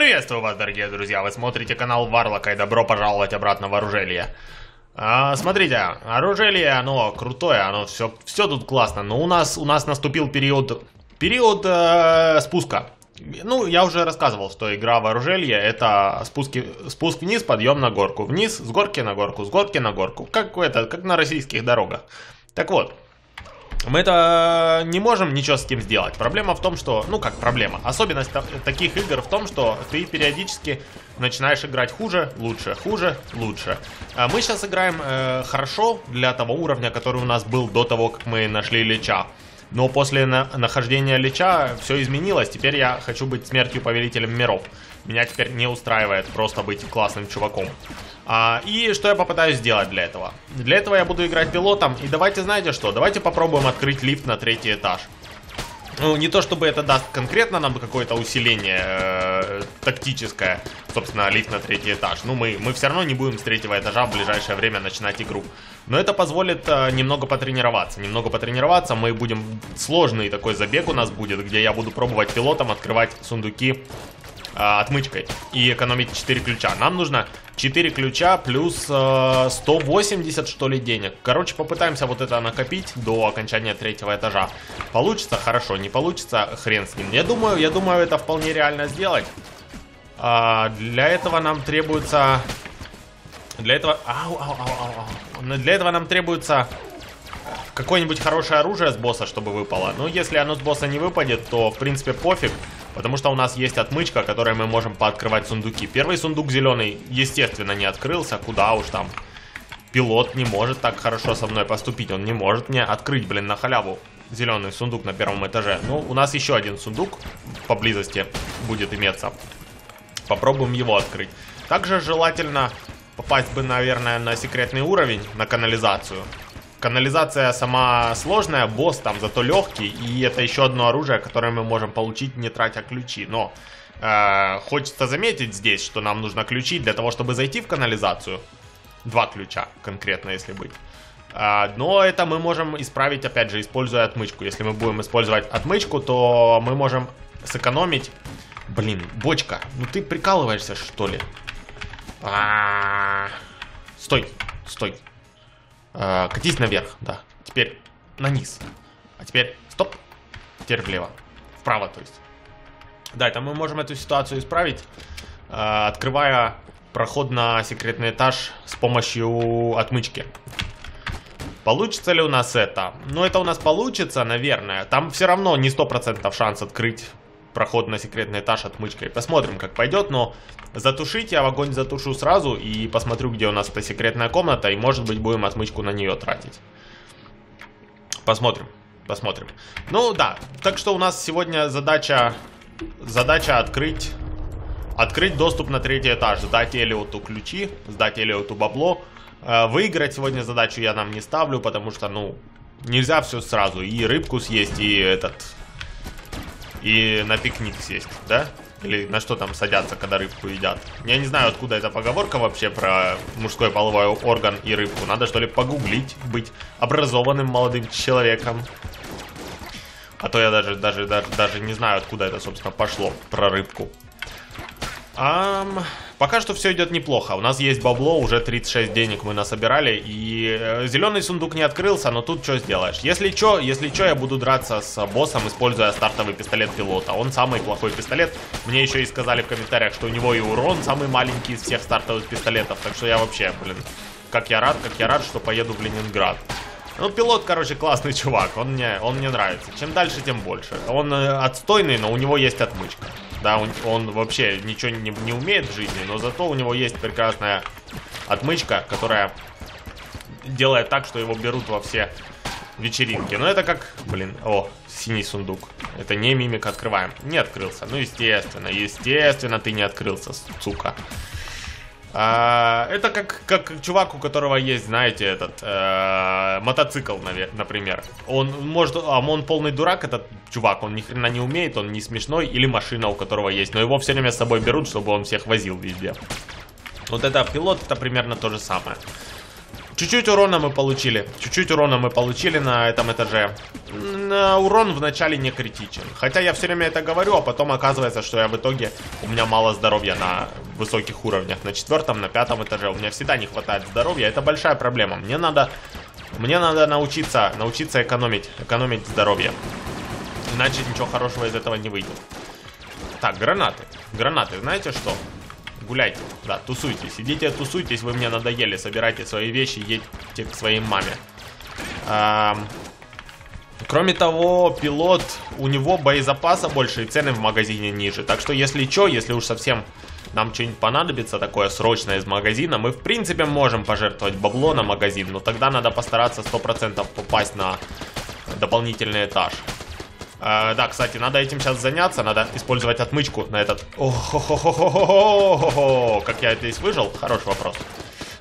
Приветствую вас, дорогие друзья! Вы смотрите канал Варлока и добро пожаловать обратно в Оружелье. А, смотрите, оружие, оно крутое, оно все, все тут классно, но у нас, у нас наступил период, период э, спуска. Ну, я уже рассказывал, что игра в оружие это спуски, спуск вниз, подъем на горку. Вниз, с горки на горку, с горки на горку. Как это, как на российских дорогах. Так вот, мы это не можем ничего с этим сделать. Проблема в том, что... Ну, как проблема? Особенность таких игр в том, что ты периодически начинаешь играть хуже, лучше, хуже, лучше. А мы сейчас играем э, хорошо для того уровня, который у нас был до того, как мы нашли Лича. Но после на нахождения Лича все изменилось. Теперь я хочу быть смертью повелителем миров. Меня теперь не устраивает просто быть классным чуваком. А, и что я попытаюсь сделать для этого? Для этого я буду играть пилотом. И давайте, знаете что? Давайте попробуем открыть лифт на третий этаж. Ну, не то чтобы это даст конкретно нам какое-то усиление э, тактическое, собственно, лифт на третий этаж. Ну, мы, мы все равно не будем с третьего этажа в ближайшее время начинать игру. Но это позволит э, немного потренироваться. Немного потренироваться, мы будем... Сложный такой забег у нас будет, где я буду пробовать пилотом открывать сундуки отмычкой и экономить 4 ключа. Нам нужно 4 ключа плюс э, 180 что ли денег. Короче, попытаемся вот это накопить до окончания третьего этажа. Получится хорошо, не получится хрен с ним. Я думаю, я думаю, это вполне реально сделать. А, для этого нам требуется... Для этого... Ау, ау, ау, ау. Для этого нам требуется какое-нибудь хорошее оружие с босса, чтобы выпало. Ну, если оно с босса не выпадет, то, в принципе, пофиг. Потому что у нас есть отмычка, которой мы можем пооткрывать сундуки. Первый сундук зеленый, естественно, не открылся. Куда уж там. Пилот не может так хорошо со мной поступить. Он не может мне открыть, блин, на халяву зеленый сундук на первом этаже. Ну, у нас еще один сундук поблизости будет иметься. Попробуем его открыть. Также желательно попасть бы, наверное, на секретный уровень, на канализацию. Канализация сама сложная, босс там зато легкий, и это еще одно оружие, которое мы можем получить, не тратя ключи. Но э, хочется заметить здесь, что нам нужно ключи для того, чтобы зайти в канализацию. Два ключа, конкретно, если быть. Э, но это мы можем исправить, опять же, используя отмычку. Если мы будем использовать отмычку, то мы можем сэкономить... Блин, бочка, ну ты прикалываешься, что ли? А -а -а. Стой, стой. Э, катись наверх, да. Теперь на низ. А теперь стоп. Теперь влево. Вправо, то есть. Да, это мы можем эту ситуацию исправить, э, открывая проход на секретный этаж с помощью отмычки. Получится ли у нас это? Ну, это у нас получится, наверное. Там все равно не 100% шанс открыть проход на секретный этаж отмычкой. Посмотрим, как пойдет, но затушить я в огонь затушу сразу и посмотрю, где у нас эта секретная комната, и может быть будем отмычку на нее тратить. Посмотрим, посмотрим. Ну да, так что у нас сегодня задача, задача открыть, открыть доступ на третий этаж, сдать Элиоту ключи, сдать Элиоту бабло. Э, выиграть сегодня задачу я нам не ставлю, потому что, ну, нельзя все сразу. И рыбку съесть, и этот, и на пикник сесть, да? Или на что там садятся, когда рыбку едят. Я не знаю, откуда эта поговорка вообще про мужской половой орган и рыбку. Надо что ли погуглить, быть образованным молодым человеком. А то я даже, даже, даже, даже не знаю, откуда это, собственно, пошло про рыбку. Ам... Пока что все идет неплохо. У нас есть бабло, уже 36 денег мы насобирали. И э, зеленый сундук не открылся, но тут что сделаешь? Если что, если что, я буду драться с боссом, используя стартовый пистолет пилота. Он самый плохой пистолет. Мне еще и сказали в комментариях, что у него и урон самый маленький из всех стартовых пистолетов. Так что я вообще, блин, как я рад, как я рад, что поеду в Ленинград. Ну, пилот, короче, классный чувак, он мне, он мне нравится. Чем дальше, тем больше. Он э, отстойный, но у него есть отмычка. Да, он, он вообще ничего не, не умеет в жизни, но зато у него есть прекрасная отмычка, которая делает так, что его берут во все вечеринки. Но это как, блин, о, синий сундук. Это не мимик, открываем. Не открылся. Ну, естественно, естественно, ты не открылся, сука. А, это как, как чувак, у которого есть, знаете, этот э, мотоцикл, например. Он может, а он полный дурак, этот чувак, он ни хрена не умеет, он не смешной, или машина, у которого есть, но его все время с собой берут, чтобы он всех возил везде. Вот это пилот, это примерно то же самое. Чуть-чуть урона мы получили. Чуть-чуть урона мы получили на этом этаже. На урон вначале не критичен. Хотя я все время это говорю, а потом оказывается, что я в итоге... У меня мало здоровья на высоких уровнях. На четвертом, на пятом этаже. У меня всегда не хватает здоровья. Это большая проблема. Мне надо... Мне надо научиться, научиться экономить, экономить здоровье. Иначе ничего хорошего из этого не выйдет. Так, гранаты. Гранаты, знаете что? Гуляйте, да, тусуйтесь. Идите, тусуйтесь, вы мне надоели, собирайте свои вещи, едьте к своей маме. А, кроме того, пилот, у него боезапаса больше и цены в магазине ниже. Так что, если что, если уж совсем нам что-нибудь понадобится такое срочное из магазина, мы в принципе можем пожертвовать бабло на магазин, но тогда надо постараться 100% попасть на дополнительный этаж. А, да, кстати, надо этим сейчас заняться, надо использовать отмычку на этот... Охо-хо-хо-хо-хо-хо, как я здесь выжил? Хороший вопрос.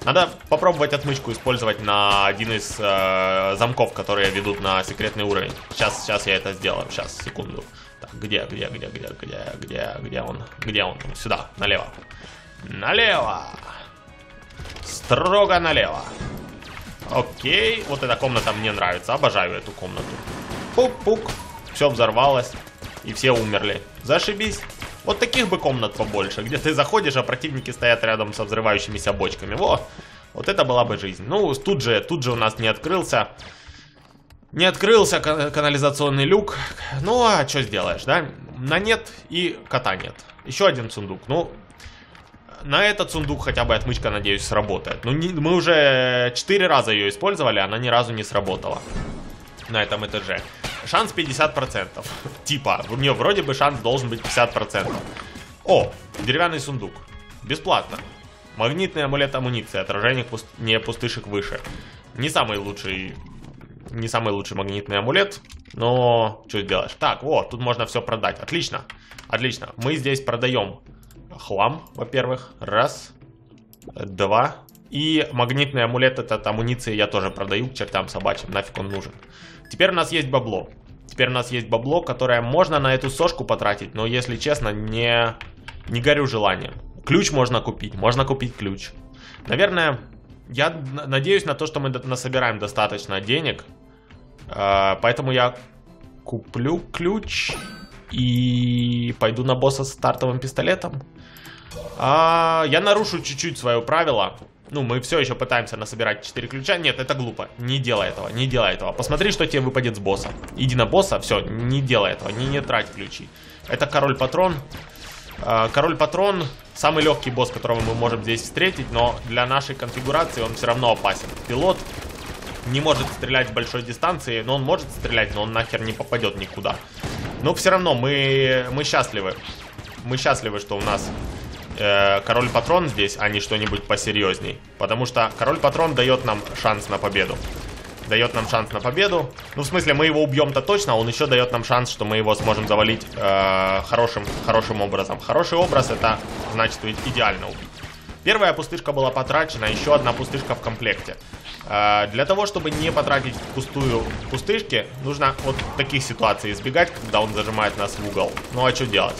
Надо попробовать отмычку использовать на один из э, замков, которые ведут на секретный уровень. Сейчас, сейчас я это сделаю. Сейчас, секунду. Так, где, где, где, где, где, где, где он? Где он? Сюда, налево. Налево. Строго налево. Окей, вот эта комната мне нравится. Обожаю эту комнату. Пук-пук все взорвалось, и все умерли. Зашибись. Вот таких бы комнат побольше, где ты заходишь, а противники стоят рядом со взрывающимися бочками. Во, вот это была бы жизнь. Ну, тут же, тут же у нас не открылся... Не открылся канализационный люк. Ну, а что сделаешь, да? На нет и кота нет. Еще один сундук. Ну, на этот сундук хотя бы отмычка, надеюсь, сработает. Ну, не, мы уже 4 раза ее использовали, она ни разу не сработала. На этом этаже шанс 50%. Типа, у нее вроде бы шанс должен быть 50%. О, деревянный сундук. Бесплатно. Магнитный амулет амуниции. Отражение не пустышек выше. Не самый лучший... Не самый лучший магнитный амулет. Но что сделаешь? Так, вот, тут можно все продать. Отлично. Отлично. Мы здесь продаем хлам, во-первых. Раз. Два. И магнитный амулет, этот амуниции я тоже продаю к чертям собачьим. Нафиг он нужен. Теперь у нас есть бабло. Теперь у нас есть бабло, которое можно на эту сошку потратить, но, если честно, не, не горю желанием. Ключ можно купить, можно купить ключ. Наверное, я надеюсь на то, что мы насобираем достаточно денег. Э, поэтому я куплю ключ и пойду на босса с стартовым пистолетом. А, я нарушу чуть-чуть свое правило. Ну, мы все еще пытаемся насобирать 4 ключа. Нет, это глупо. Не делай этого, не делай этого. Посмотри, что тебе выпадет с босса. Иди на босса, все, не делай этого, не, не трать ключи. Это король-патрон. А, король-патрон самый легкий босс, которого мы можем здесь встретить, но для нашей конфигурации он все равно опасен. Пилот не может стрелять с большой дистанции, но он может стрелять, но он нахер не попадет никуда. Но все равно мы, мы счастливы. Мы счастливы, что у нас э, Король Патрон здесь, а не что-нибудь посерьезней. Потому что Король Патрон дает нам шанс на победу. Дает нам шанс на победу. Ну, в смысле, мы его убьем-то точно, а он еще дает нам шанс, что мы его сможем завалить э, хорошим, хорошим образом. Хороший образ, это значит идеально убить. Первая пустышка была потрачена, еще одна пустышка в комплекте. Э, для того, чтобы не потратить пустую пустышки, нужно вот таких ситуаций избегать, когда он зажимает нас в угол. Ну а что делать?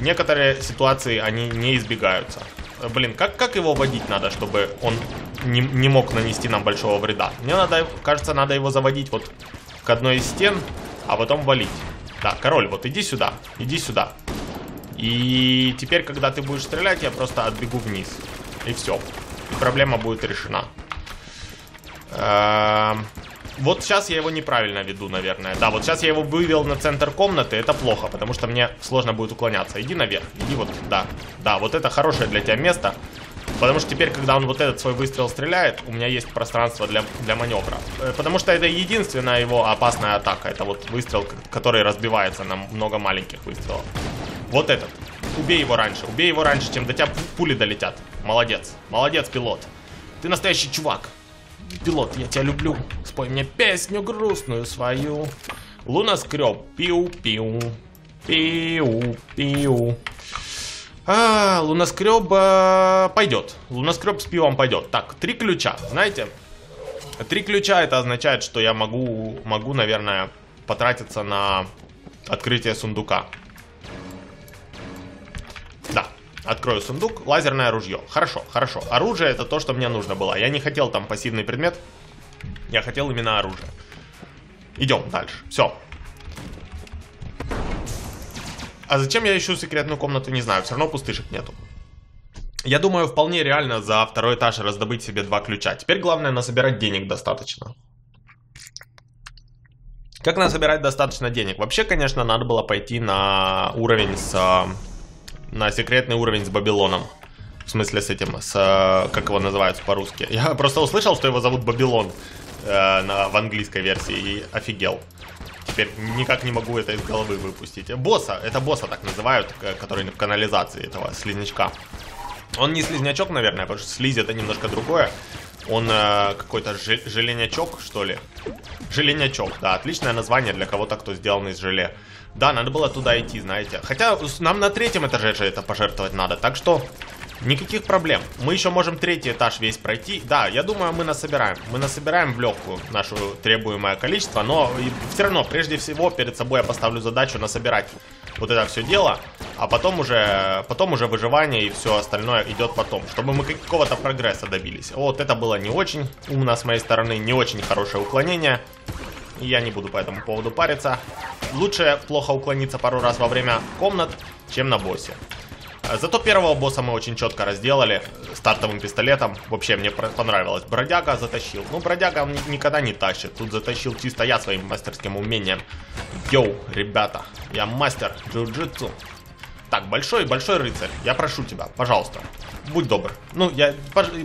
Некоторые ситуации, они не избегаются. Блин, как, как его водить надо, чтобы он не, не мог нанести нам большого вреда? Мне надо, кажется, надо его заводить вот к одной из стен, а потом валить. Да, король, вот иди сюда, иди сюда. И теперь, когда ты будешь стрелять, я просто отбегу вниз. И все. И проблема будет решена. Эм... Вот сейчас я его неправильно веду, наверное. Да, вот сейчас я его вывел на центр комнаты. Это плохо, потому что мне сложно будет уклоняться. Иди наверх. Иди вот, да. Да, вот это хорошее для тебя место. Потому что теперь, когда он вот этот свой выстрел стреляет, у меня есть пространство для, для маневра. Э, потому что это единственная его опасная атака. Это вот выстрел, который разбивается на много маленьких выстрелов. Вот этот. Убей его раньше. Убей его раньше, чем до тебя пули долетят. Молодец. Молодец, пилот. Ты настоящий чувак. Пилот, я тебя люблю. Спой мне песню грустную свою. Луна скреб. Пиу-пиу. Пиу-пиу. А, луноскреб э, пойдет. Луноскреб с пивом пойдет. Так, три ключа. Знаете, три ключа это означает, что я могу, могу, наверное, потратиться на открытие сундука. Открою сундук. Лазерное ружье. Хорошо, хорошо. Оружие это то, что мне нужно было. Я не хотел там пассивный предмет. Я хотел именно оружие. Идем дальше. Все. А зачем я ищу секретную комнату, не знаю. Все равно пустышек нету. Я думаю, вполне реально за второй этаж раздобыть себе два ключа. Теперь главное насобирать денег достаточно. Как насобирать достаточно денег? Вообще, конечно, надо было пойти на уровень с... На секретный уровень с Бабилоном. В смысле с этим, с... Как его называют по-русски? Я просто услышал, что его зовут Бабилон э, на, в английской версии и офигел. Теперь никак не могу это из головы выпустить. Босса, это босса так называют, который в канализации этого слизнячка. Он не слизнячок, наверное, потому что слизи это немножко другое. Он э, какой-то желенячок, что ли. Желенячок, да, отличное название для кого-то, кто сделан из желе. Да, надо было туда идти, знаете. Хотя нам на третьем этаже же это пожертвовать надо, так что никаких проблем. Мы еще можем третий этаж весь пройти. Да, я думаю, мы насобираем. Мы насобираем в легкую нашу требуемое количество, но все равно, прежде всего, перед собой я поставлю задачу насобирать вот это все дело, а потом уже, потом уже выживание и все остальное идет потом, чтобы мы какого-то прогресса добились. Вот это было не очень умно с моей стороны, не очень хорошее уклонение. Я не буду по этому поводу париться. Лучше плохо уклониться пару раз во время комнат, чем на боссе. Зато первого босса мы очень четко разделали стартовым пистолетом. Вообще мне понравилось. Бродяга затащил. Ну, бродяга он никогда не тащит. Тут затащил чисто я своим мастерским умением. Йоу, ребята, я мастер джиу-джитсу. Так, большой-большой рыцарь, я прошу тебя, пожалуйста, будь добр. Ну, я,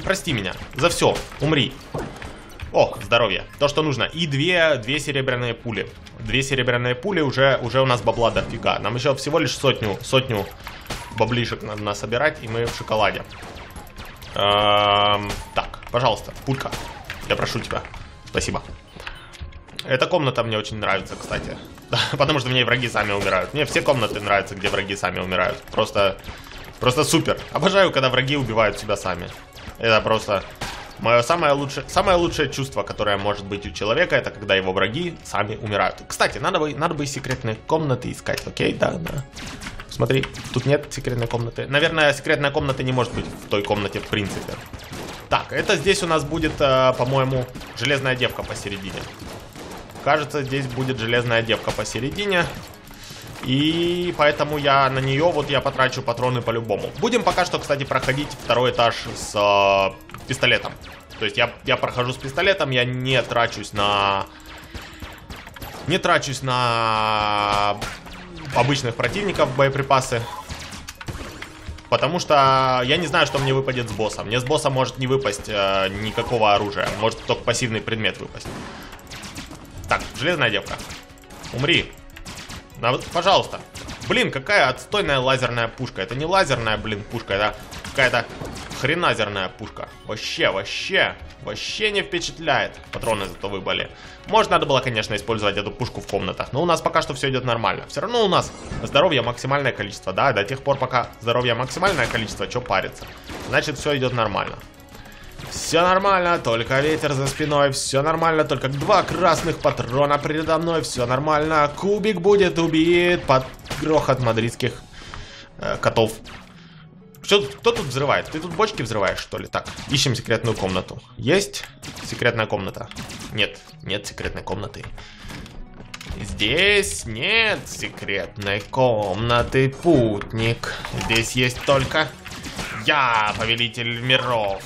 прости меня за все, умри. О, здоровье, то, что нужно. И две, две серебряные пули. Две серебряные пули, уже, уже у нас бабла дофига. Нам еще всего лишь сотню, сотню баблишек надо насобирать, и мы в шоколаде. Эм, так, пожалуйста, пулька, я прошу тебя. Спасибо. Эта комната мне очень нравится, кстати. Потому что в ней враги сами умирают. Мне все комнаты нравятся, где враги сами умирают. Просто, просто супер. Обожаю, когда враги убивают себя сами. Это просто мое самое лучшее, самое лучшее чувство, которое может быть у человека, это когда его враги сами умирают. Кстати, надо бы, надо бы секретные комнаты искать, окей? Да, да. Смотри, тут нет секретной комнаты. Наверное, секретная комната не может быть в той комнате в принципе. Так, это здесь у нас будет, э, по-моему, железная девка посередине. Кажется, здесь будет железная девка посередине. И поэтому я на нее, вот я потрачу патроны по-любому. Будем пока что, кстати, проходить второй этаж с э, пистолетом. То есть я, я прохожу с пистолетом, я не трачусь на... Не трачусь на обычных противников боеприпасы. Потому что я не знаю, что мне выпадет с босса. Мне с босса может не выпасть э, никакого оружия. Может только пассивный предмет выпасть. Так, железная девка. Умри. На, пожалуйста. Блин, какая отстойная лазерная пушка. Это не лазерная, блин, пушка. Это какая-то хреназерная пушка. Вообще, вообще, вообще не впечатляет. Патроны зато выбыли. Может, надо было, конечно, использовать эту пушку в комнатах. Но у нас пока что все идет нормально. Все равно у нас здоровье максимальное количество. Да, до тех пор, пока здоровье максимальное количество, что париться. Значит, все идет нормально. Все нормально, только ветер за спиной, все нормально, только два красных патрона передо мной, все нормально. Кубик будет убит под грохот мадридских э, котов. Что, кто тут взрывает? Ты тут бочки взрываешь, что ли? Так, ищем секретную комнату. Есть секретная комната? Нет, нет секретной комнаты. Здесь нет секретной комнаты, путник. Здесь есть только я, повелитель миров.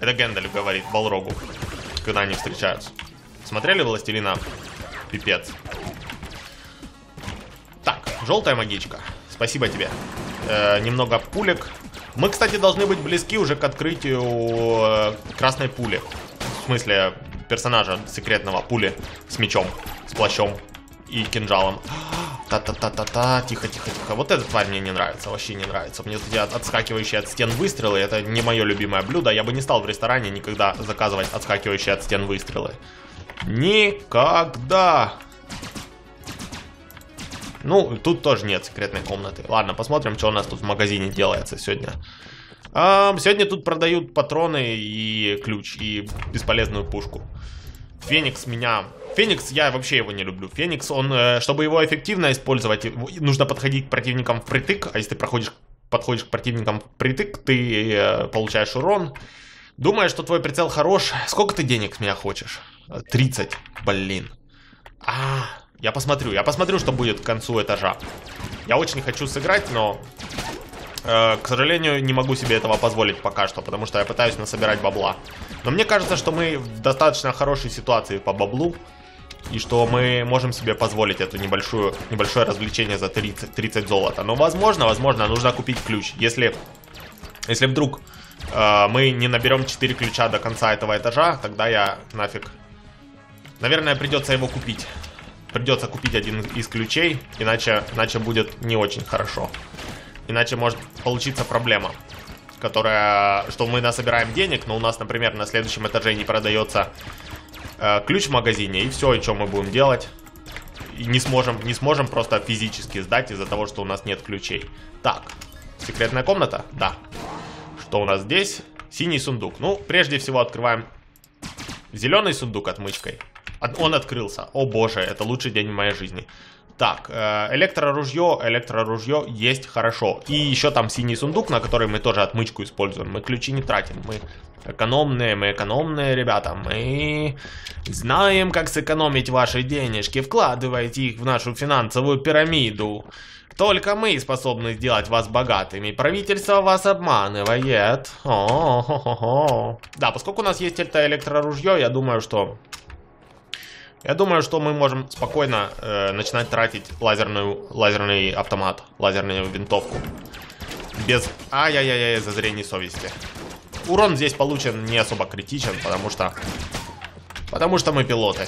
Это Гэндальф говорит Балрогу, когда они встречаются. Смотрели «Властелина»? Пипец. Так, желтая магичка. Спасибо тебе. Э, немного пулек. Мы, кстати, должны быть близки уже к открытию э, красной пули. В смысле, персонажа секретного пули с мечом, с плащом и кинжалом. Та-та-та-та-та, тихо-тихо-тихо. Вот эта тварь мне не нравится, вообще не нравится. Мне эти отскакивающие от стен выстрелы, это не мое любимое блюдо. Я бы не стал в ресторане никогда заказывать отскакивающие от стен выстрелы. Никогда! Ну, тут тоже нет секретной комнаты. Ладно, посмотрим, что у нас тут в магазине делается сегодня. А, сегодня тут продают патроны и ключ, и бесполезную пушку. Феникс меня Феникс, я вообще его не люблю. Феникс, он, э, чтобы его эффективно использовать, нужно подходить к противникам впритык, а если ты проходишь, подходишь к противникам впритык, ты э, получаешь урон. Думаешь, что твой прицел хорош. Сколько ты денег с меня хочешь? 30, блин. А, я посмотрю, я посмотрю, что будет к концу этажа. Я очень хочу сыграть, но, э, к сожалению, не могу себе этого позволить пока что, потому что я пытаюсь насобирать бабла. Но мне кажется, что мы в достаточно хорошей ситуации по баблу, и что мы можем себе позволить эту небольшую, небольшое развлечение за 30, 30 золота. Но возможно, возможно, нужно купить ключ. Если, если вдруг э, мы не наберем 4 ключа до конца этого этажа, тогда я нафиг... Наверное, придется его купить. Придется купить один из ключей, иначе, иначе будет не очень хорошо. Иначе может получиться проблема, которая, что мы насобираем денег, но у нас, например, на следующем этаже не продается э, ключ в магазине, и все, и что мы будем делать? И не сможем, не сможем просто физически сдать из-за того, что у нас нет ключей. Так, секретная комната? Да. Что у нас здесь? Синий сундук. Ну, прежде всего открываем зеленый сундук отмычкой. Он открылся. О боже, это лучший день в моей жизни. Так, электроружье, электроружье есть хорошо. И еще там синий сундук, на который мы тоже отмычку используем. Мы ключи не тратим, мы экономные, мы экономные ребята. Мы знаем, как сэкономить ваши денежки. Вкладывайте их в нашу финансовую пирамиду. Только мы способны сделать вас богатыми. Правительство вас обманывает. О -хо -хо -хо. Да, поскольку у нас есть это электроружье, я думаю, что я думаю, что мы можем спокойно э, начинать тратить лазерную, лазерный автомат, лазерную винтовку. Без ай-яй-яй зазрений совести. Урон здесь получен не особо критичен, потому что... Потому что мы пилоты.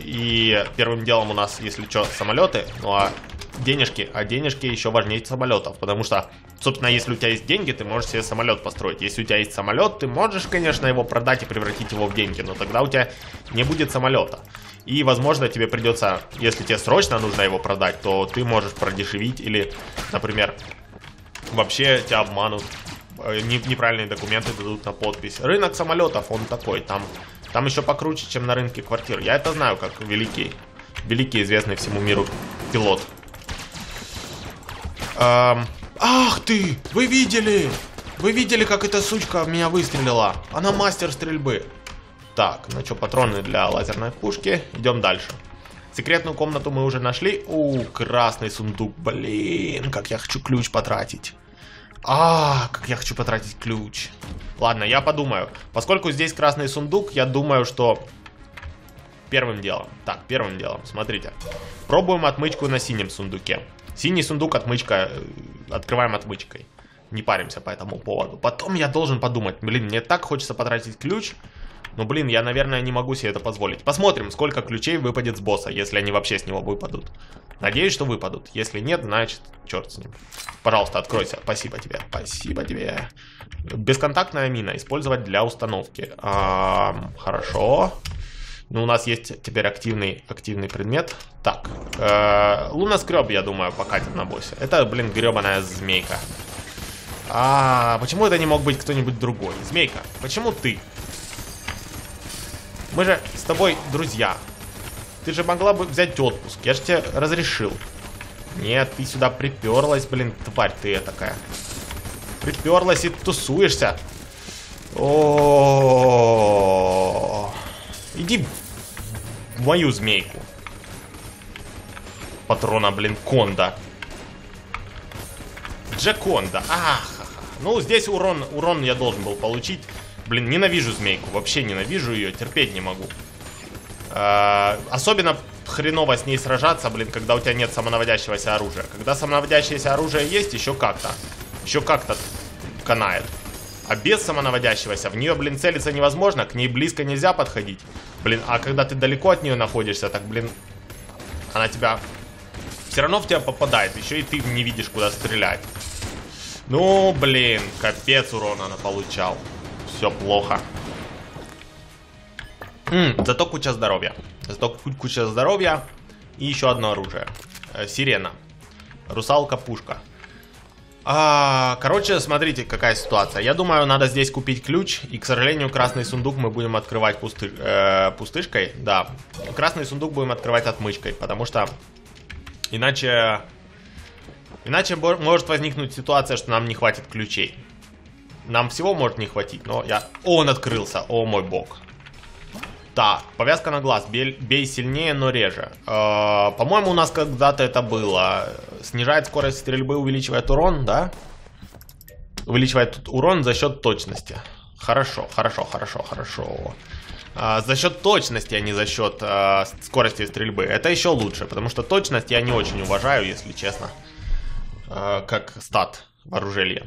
И первым делом у нас, если что, самолеты. Ну а денежки, а денежки еще важнее самолетов, потому что, собственно, если у тебя есть деньги, ты можешь себе самолет построить. Если у тебя есть самолет, ты можешь, конечно, его продать и превратить его в деньги, но тогда у тебя не будет самолета. И, возможно, тебе придется, если тебе срочно нужно его продать, то ты можешь продешевить или, например, вообще тебя обманут, неправильные документы дадут на подпись. Рынок самолетов, он такой, там, там еще покруче, чем на рынке квартир. Я это знаю, как великий, великий известный всему миру пилот. Эм, ах ты, вы видели? Вы видели, как эта сучка меня выстрелила? Она мастер стрельбы. Так, ну что, патроны для лазерной пушки. Идем дальше. Секретную комнату мы уже нашли. У, красный сундук. Блин, как я хочу ключ потратить. А, как я хочу потратить ключ. Ладно, я подумаю. Поскольку здесь красный сундук, я думаю, что... Первым делом. Так, первым делом, смотрите. Пробуем отмычку на синем сундуке. Синий сундук, отмычка. Э, открываем отмычкой. Не паримся по этому поводу. Потом я должен подумать. Блин, мне так хочется потратить ключ. Но, блин, я, наверное, не могу себе это позволить. Посмотрим, сколько ключей выпадет с босса, если они вообще с него выпадут. Надеюсь, что выпадут. Если нет, значит, черт с ним. Пожалуйста, откройся. Спасибо тебе. Спасибо тебе. Бесконтактная мина. Использовать для установки. А, хорошо. Ну, у нас есть теперь активный, активный предмет. Так. Э, луноскреб, я думаю, покатит на боссе. Это, блин, гребаная змейка. А, почему это не мог быть кто-нибудь другой? Змейка, почему ты? Мы же с тобой друзья. Ты же могла бы взять отпуск. Я же тебе разрешил. Нет, ты сюда приперлась, блин, тварь ты такая. Приперлась и тусуешься. О, Иди в мою змейку. Патрона, блин, Конда. Джаконда. Ах, ну здесь урон, урон я должен был получить. Блин, ненавижу змейку, вообще ненавижу ее, терпеть не могу. А, особенно хреново с ней сражаться, блин, когда у тебя нет самонаводящегося оружия. Когда самонаводящееся оружие есть, еще как-то. Еще как-то канает. А без самонаводящегося в нее, блин, целиться невозможно, к ней близко нельзя подходить. Блин, а когда ты далеко от нее находишься, так, блин, она тебя... Все равно в тебя попадает, еще и ты не видишь, куда стрелять. Ну, блин, капец урона она получал все плохо. М зато куча здоровья. Зато куча здоровья. И еще одно оружие. Э, сирена. Русалка-пушка. А, короче, смотрите, какая ситуация. Я думаю, надо здесь купить ключ. И, к сожалению, красный сундук мы будем открывать пусты, э, пустышкой. Да, красный сундук будем открывать отмычкой. Потому что иначе... Иначе может возникнуть ситуация, что нам не хватит ключей. Нам всего может не хватить, но я... Он открылся, о мой бог. Так, повязка на глаз. Бей, бей сильнее, но реже. Э, По-моему, у нас когда-то это было. Снижает скорость стрельбы, увеличивает урон, да? Увеличивает урон за счет точности. Хорошо, хорошо, хорошо, хорошо. А, за счет точности, а не за счет а, скорости стрельбы. Это еще лучше, потому что точность я не очень уважаю, если честно. А, как стат вооружения.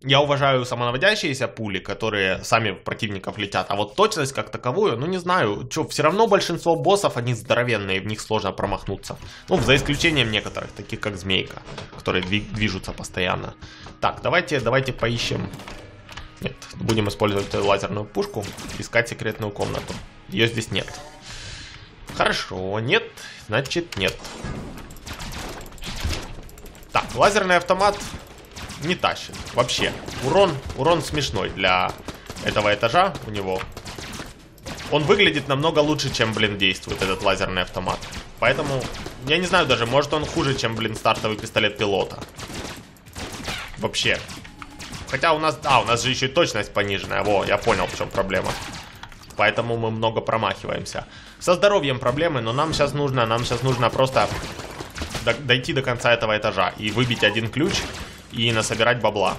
Я уважаю самонаводящиеся пули, которые сами в противников летят. А вот точность как таковую, ну не знаю. Что, все равно большинство боссов, они здоровенные, в них сложно промахнуться. Ну, за исключением некоторых, таких как Змейка, которые движутся постоянно. Так, давайте, давайте поищем... Нет, будем использовать лазерную пушку, искать секретную комнату. Ее здесь нет. Хорошо, нет, значит нет. Так, лазерный автомат не тащит. Вообще. Урон, урон смешной для этого этажа у него. Он выглядит намного лучше, чем, блин, действует этот лазерный автомат. Поэтому, я не знаю даже, может он хуже, чем, блин, стартовый пистолет пилота. Вообще. Хотя у нас, а, у нас же еще и точность пониженная. Во, я понял, в чем проблема. Поэтому мы много промахиваемся. Со здоровьем проблемы, но нам сейчас нужно, нам сейчас нужно просто дойти до конца этого этажа и выбить один ключ и насобирать бабла.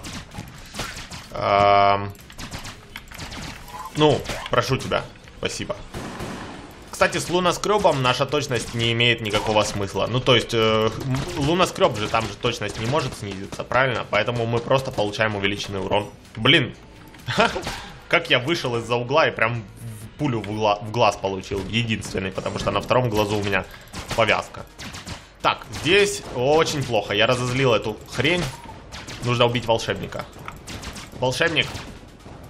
Эм... Ну, прошу тебя. Спасибо. Кстати, с луноскребом наша точность не имеет никакого смысла. Ну, то есть, э, луноскреб же, там же точность не может снизиться, правильно? Поэтому мы просто получаем увеличенный урон. Блин, как я вышел из-за угла и прям пулю в, угла, в глаз получил. Единственный, потому что на втором глазу у меня повязка. Так, здесь очень плохо. Я разозлил эту хрень. Нужно убить волшебника. Волшебник,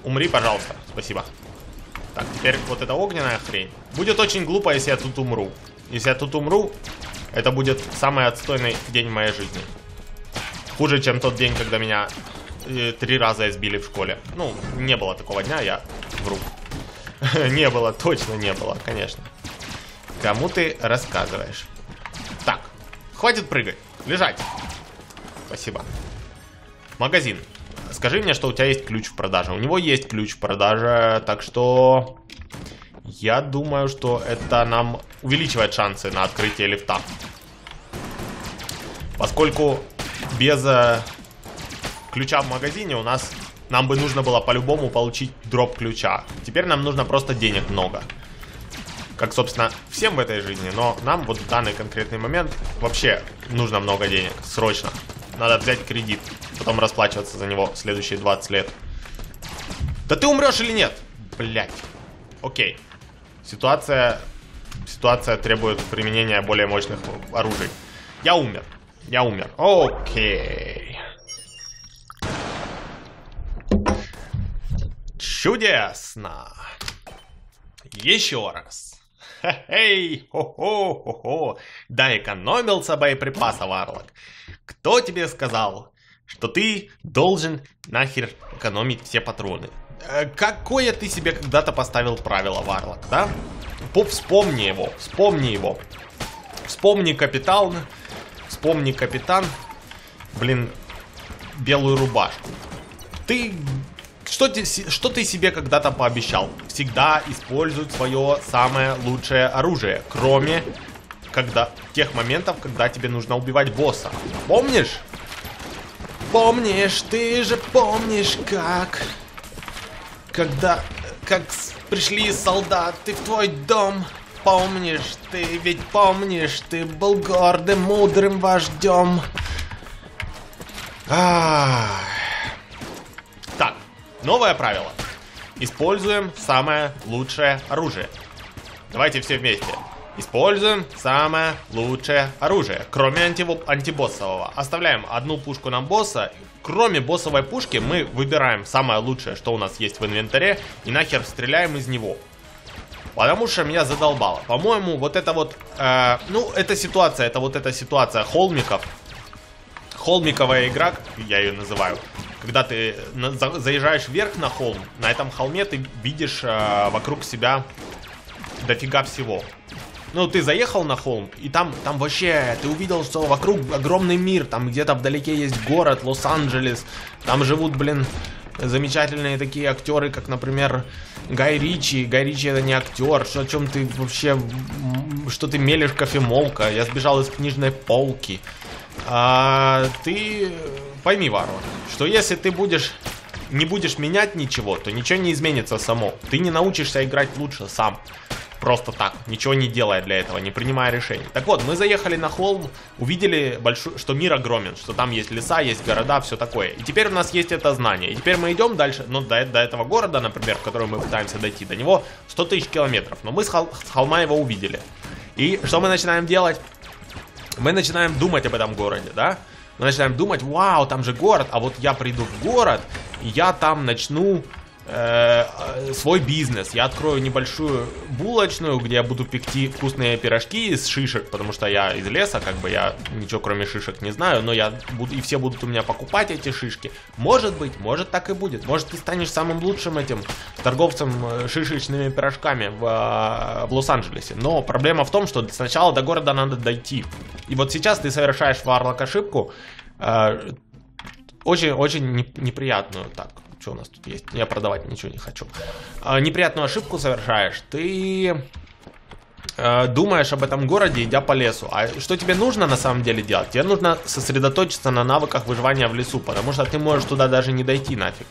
умри, пожалуйста. Спасибо. Так, теперь вот эта огненная хрень. Будет очень глупо, если я тут умру. Если я тут умру, это будет самый отстойный день в моей жизни. Хуже, чем тот день, когда меня э, три раза избили в школе. Ну, не было такого дня, я вру. не было, точно не было, конечно. Кому ты рассказываешь? Так, хватит прыгать. Лежать. Спасибо. Магазин. Скажи мне, что у тебя есть ключ в продаже. У него есть ключ в продаже, так что... Я думаю, что это нам увеличивает шансы на открытие лифта. Поскольку без э, ключа в магазине у нас... Нам бы нужно было по-любому получить дроп ключа. Теперь нам нужно просто денег много. Как, собственно, всем в этой жизни. Но нам вот в данный конкретный момент вообще нужно много денег. Срочно. Надо взять кредит потом расплачиваться за него следующие 20 лет. Да ты умрешь или нет? Блять. Окей. Ситуация... Ситуация требует применения более мощных оружий. Я умер. Я умер. Окей. Чудесно. Еще раз. Эй, хо-хо-хо-хо. Да экономился боеприпаса, Варлок. Кто тебе сказал, что ты должен нахер экономить все патроны. Э, какое ты себе когда-то поставил правило, Варлок, да? Поп, вспомни его, вспомни его. Вспомни капитан, вспомни капитан, блин, белую рубашку. Ты что ты, что ты себе когда-то пообещал? Всегда используй свое самое лучшее оружие, кроме когда, тех моментов, когда тебе нужно убивать босса. Помнишь? Помнишь, ты же помнишь, как... Когда... Как пришли солдаты в твой дом. Помнишь, ты ведь помнишь, ты был гордым, мудрым вождем. Так, новое правило. Используем самое лучшее оружие. Давайте все вместе. Используем самое лучшее оружие, кроме антибо антибоссового. Оставляем одну пушку на босса. Кроме боссовой пушки мы выбираем самое лучшее, что у нас есть в инвентаре, и нахер стреляем из него. Потому что меня задолбало. По-моему, вот это вот... Э, ну, эта ситуация, это вот эта ситуация холмиков. холмиковая игра, я ее называю. Когда ты заезжаешь вверх на холм, на этом холме ты видишь э, вокруг себя дофига всего. Ну, ты заехал на холм, и там, там вообще, ты увидел, что вокруг огромный мир, там где-то вдалеке есть город, Лос-Анджелес, там живут, блин, замечательные такие актеры, как, например, Гай Ричи. Гай Ричи это не актер. Что, о чем ты вообще... Что ты мелешь кофемолка? Я сбежал из книжной полки. А, ты пойми, Варвар, что если ты будешь не будешь менять ничего, то ничего не изменится само. Ты не научишься играть лучше сам просто так, ничего не делая для этого, не принимая решений. Так вот, мы заехали на холм, увидели, большой, что мир огромен, что там есть леса, есть города, все такое. И теперь у нас есть это знание. И теперь мы идем дальше, ну, до, до этого города, например, в который мы пытаемся дойти, до него 100 тысяч километров. Но мы с, хол с холма его увидели. И что мы начинаем делать? Мы начинаем думать об этом городе, да? Мы начинаем думать, вау, там же город, а вот я приду в город, и я там начну свой бизнес. Я открою небольшую булочную, где я буду пекти вкусные пирожки из шишек, потому что я из леса, как бы я ничего кроме шишек не знаю, но я буду, и все будут у меня покупать эти шишки. Может быть, может так и будет. Может ты станешь самым лучшим этим торговцем э, шишечными пирожками в, э, в Лос-Анджелесе. Но проблема в том, что сначала до города надо дойти. И вот сейчас ты совершаешь варлок ошибку, очень-очень неприятную так что у нас тут есть? Я продавать ничего не хочу. А, неприятную ошибку совершаешь. Ты э, думаешь об этом городе, идя по лесу. А что тебе нужно на самом деле делать? Тебе нужно сосредоточиться на навыках выживания в лесу, потому что ты можешь туда даже не дойти нафиг.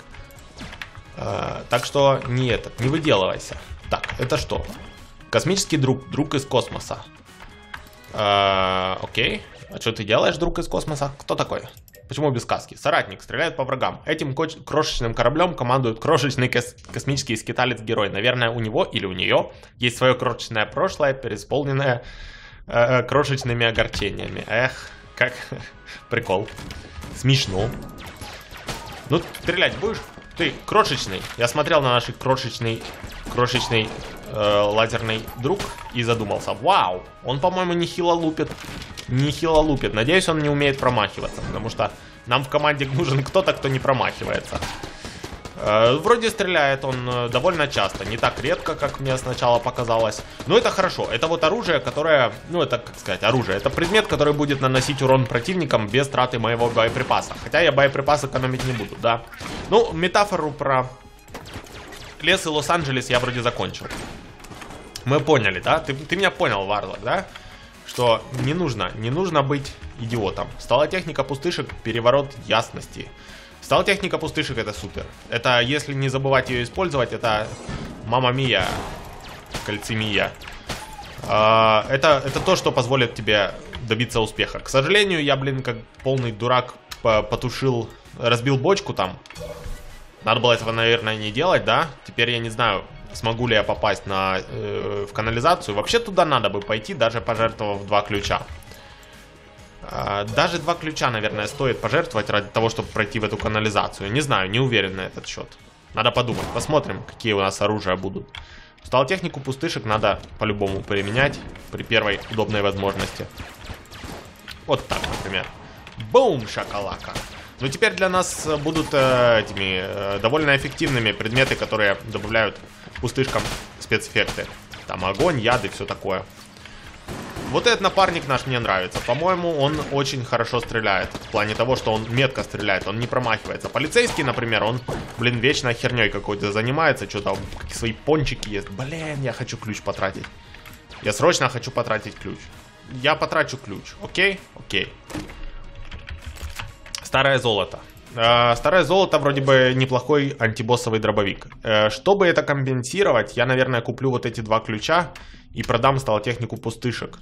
Э, так что не этот, не выделывайся. Так, это что? Космический друг, друг из космоса. Окей. А что ты делаешь, друг из космоса? Кто такой? Почему без каски? Соратник, стреляет по врагам. Этим крошечным кораблем командует крошечный кос космический скиталец-герой. Наверное, у него или у нее есть свое крошечное прошлое, переисполненное э, э крошечными огорчениями. Эх, как прикол. Смешно. Ну, стрелять будешь? Ты крошечный. Я смотрел на наш крошечный, крошечный э, лазерный друг и задумался. Вау, он, по-моему, нехило лупит нехило лупит. Надеюсь, он не умеет промахиваться, потому что нам в команде нужен кто-то, кто не промахивается. Э, вроде стреляет он э, довольно часто, не так редко, как мне сначала показалось. Но это хорошо, это вот оружие, которое, ну это, как сказать, оружие. Это предмет, который будет наносить урон противникам без траты моего боеприпаса. Хотя я боеприпас экономить не буду, да. Ну, метафору про лес и Лос-Анджелес я вроде закончил. Мы поняли, да? Ты, ты меня понял, Варлок, да? что не нужно, не нужно быть идиотом. Стала техника пустышек, переворот ясности. Стала техника пустышек, это супер. Это, если не забывать ее использовать, это мама мия, кальцимия. А, это, это то, что позволит тебе добиться успеха. К сожалению, я, блин, как полный дурак потушил, разбил бочку там. Надо было этого, наверное, не делать, да? Теперь я не знаю, смогу ли я попасть на, э, в канализацию. Вообще туда надо бы пойти, даже пожертвовав два ключа. Э, даже два ключа, наверное, стоит пожертвовать ради того, чтобы пройти в эту канализацию. Не знаю, не уверен на этот счет. Надо подумать, посмотрим, какие у нас оружия будут. Стал технику пустышек надо по-любому применять при первой удобной возможности. Вот так, например. Бум, шакалака. Ну, теперь для нас будут э, этими э, довольно эффективными предметы, которые добавляют пустышкам спецэффекты. Там огонь, яды, все такое. Вот этот напарник наш мне нравится. По-моему, он очень хорошо стреляет. В плане того, что он метко стреляет, он не промахивается. Полицейский, например, он, блин, вечно херней какой-то занимается. Что-то свои пончики ест. Блин, я хочу ключ потратить. Я срочно хочу потратить ключ. Я потрачу ключ. Окей? Окей. Старое золото. Э, старое золото вроде бы неплохой антибоссовый дробовик. Э, чтобы это компенсировать, я, наверное, куплю вот эти два ключа и продам сталотехнику пустышек.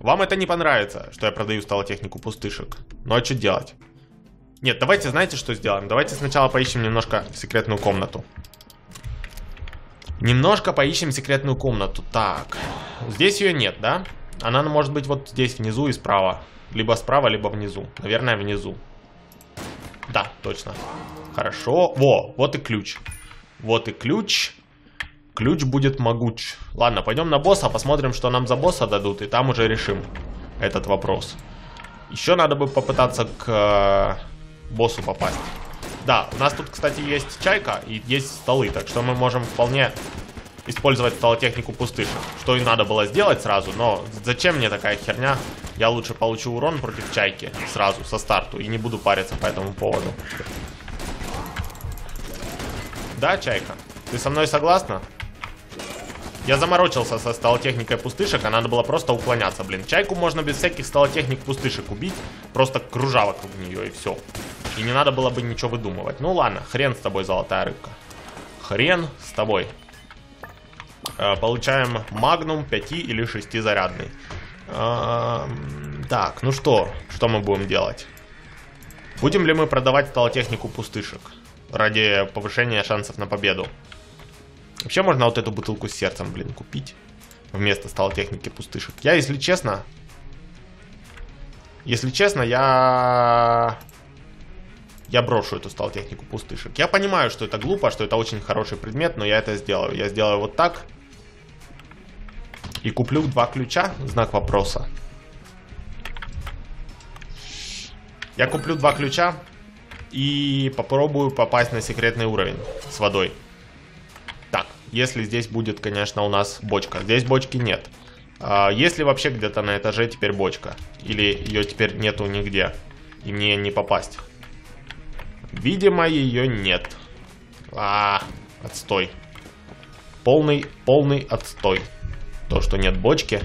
Вам это не понравится, что я продаю сталотехнику пустышек. Ну а что делать? Нет, давайте, знаете, что сделаем? Давайте сначала поищем немножко секретную комнату. Немножко поищем секретную комнату. Так, здесь ее нет, да? Она может быть вот здесь внизу и справа. Либо справа, либо внизу. Наверное, внизу. Да, точно. Хорошо. Во, вот и ключ. Вот и ключ. Ключ будет могуч. Ладно, пойдем на босса, посмотрим, что нам за босса дадут, и там уже решим этот вопрос. Еще надо бы попытаться к э, боссу попасть. Да, у нас тут, кстати, есть чайка и есть столы, так что мы можем вполне использовать столотехнику пустышек. Что и надо было сделать сразу, но зачем мне такая херня? Я лучше получу урон против чайки сразу, со старту, и не буду париться по этому поводу. Да, чайка? Ты со мной согласна? Я заморочился со столотехникой пустышек, а надо было просто уклоняться, блин. Чайку можно без всяких столотехник пустышек убить, просто кружа вокруг нее и все. И не надо было бы ничего выдумывать. Ну ладно, хрен с тобой, золотая рыбка. Хрен с тобой. Э, получаем магнум 5 или 6 зарядный. Э, так, ну что, что мы будем делать? Будем ли мы продавать столотехнику пустышек? Ради повышения шансов на победу. Вообще можно вот эту бутылку с сердцем, блин, купить. Вместо столотехники пустышек. Я, если честно... Если честно, я... Я брошу эту столотехнику пустышек. Я понимаю, что это глупо, что это очень хороший предмет, но я это сделаю. Я сделаю вот так. И куплю два ключа, знак вопроса. Я куплю два ключа и попробую попасть на секретный уровень с водой. Так, если здесь будет, конечно, у нас бочка. Здесь бочки нет. А, если вообще где-то на этаже теперь бочка? Или ее теперь нету нигде? И мне не попасть? Видимо, ее нет. А, отстой. Полный, полный отстой. То, что нет бочки.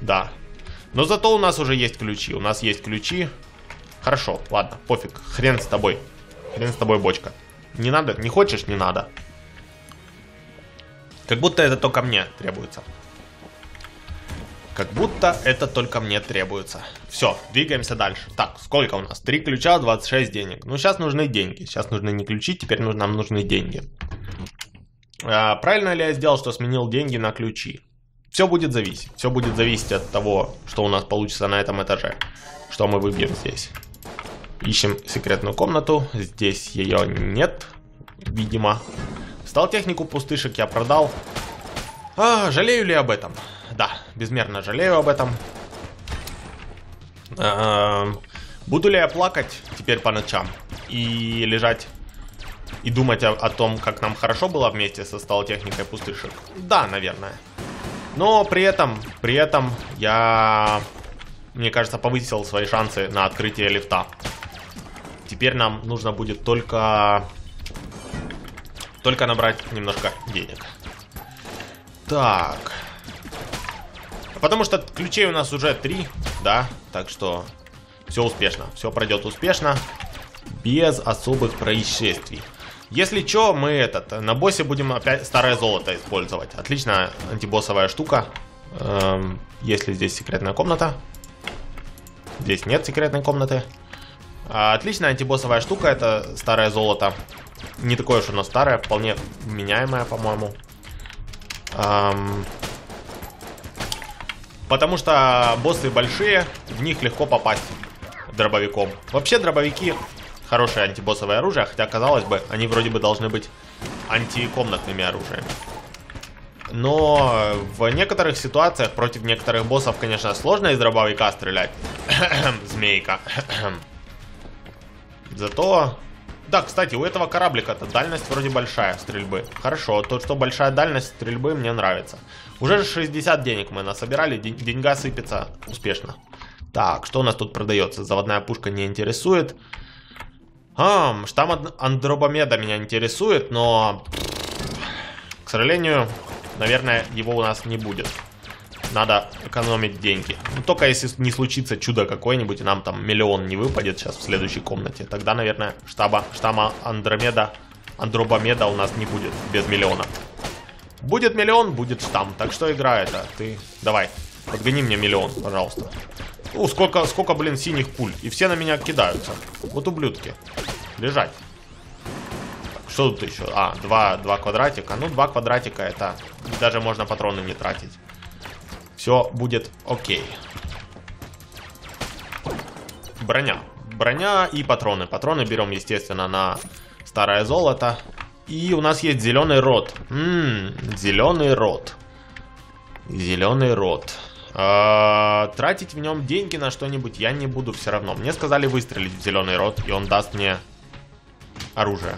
Да. Но зато у нас уже есть ключи. У нас есть ключи. Хорошо, ладно, пофиг. Хрен с тобой. Хрен с тобой, бочка. Не надо? Не хочешь? Не надо. Как будто это только мне требуется. Как будто это только мне требуется. Все, двигаемся дальше. Так, сколько у нас? Три ключа, 26 денег. Ну, сейчас нужны деньги. Сейчас нужны не ключи, теперь нам нужны деньги. А, правильно ли я сделал, что сменил деньги на ключи? Все будет зависеть. Все будет зависеть от того, что у нас получится на этом этаже. Что мы выбьем здесь. Ищем секретную комнату. Здесь ее нет, видимо. Стал технику пустышек я продал. А, жалею ли об этом? Да, безмерно жалею об этом. А, буду ли я плакать теперь по ночам? И лежать и думать о, о том, как нам хорошо было вместе со сталотехникой пустышек? Да, наверное. Но при этом, при этом я, мне кажется, повысил свои шансы на открытие лифта. Теперь нам нужно будет только, только набрать немножко денег. Так. Потому что ключей у нас уже три, да, так что все успешно, все пройдет успешно, без особых происшествий. Если что, мы этот, на боссе будем опять старое золото использовать. Отличная антибоссовая штука. Эм, если здесь секретная комната. Здесь нет секретной комнаты. А, отличная антибоссовая штука, это старое золото. Не такое уж оно старое, вполне меняемое, по-моему. Эм, потому что боссы большие, в них легко попасть дробовиком. Вообще дробовики хорошее антибоссовое оружие, хотя, казалось бы, они вроде бы должны быть антикомнатными оружиями. Но в некоторых ситуациях против некоторых боссов, конечно, сложно из дробовика стрелять. Змейка. Зато... Да, кстати, у этого кораблика-то дальность вроде большая стрельбы. Хорошо, то, что большая дальность стрельбы, мне нравится. Уже 60 денег мы насобирали, деньга сыпется успешно. Так, что у нас тут продается? Заводная пушка не интересует. А, штамм Андробомеда меня интересует, но... К сожалению, наверное, его у нас не будет. Надо экономить деньги. Ну, только если не случится чудо какое-нибудь, и нам там миллион не выпадет сейчас в следующей комнате, тогда, наверное, штаба, штамма Андромеда, Андробомеда у нас не будет без миллиона. Будет миллион, будет штамм. Так что игра это, ты... Давай, подгони мне миллион, пожалуйста. О, сколько, сколько, блин, синих пуль. И все на меня кидаются. Вот ублюдки. Лежать. Что тут еще? А, два, два квадратика. Ну, два квадратика это... Даже можно патроны не тратить. Все будет окей. Броня. Броня и патроны. Патроны берем, естественно, на старое золото. И у нас есть зеленый рот. Ммм, зеленый рот. Зеленый рот. А, тратить в нем деньги на что-нибудь я не буду все равно. Мне сказали выстрелить в зеленый рот, и он даст мне оружие.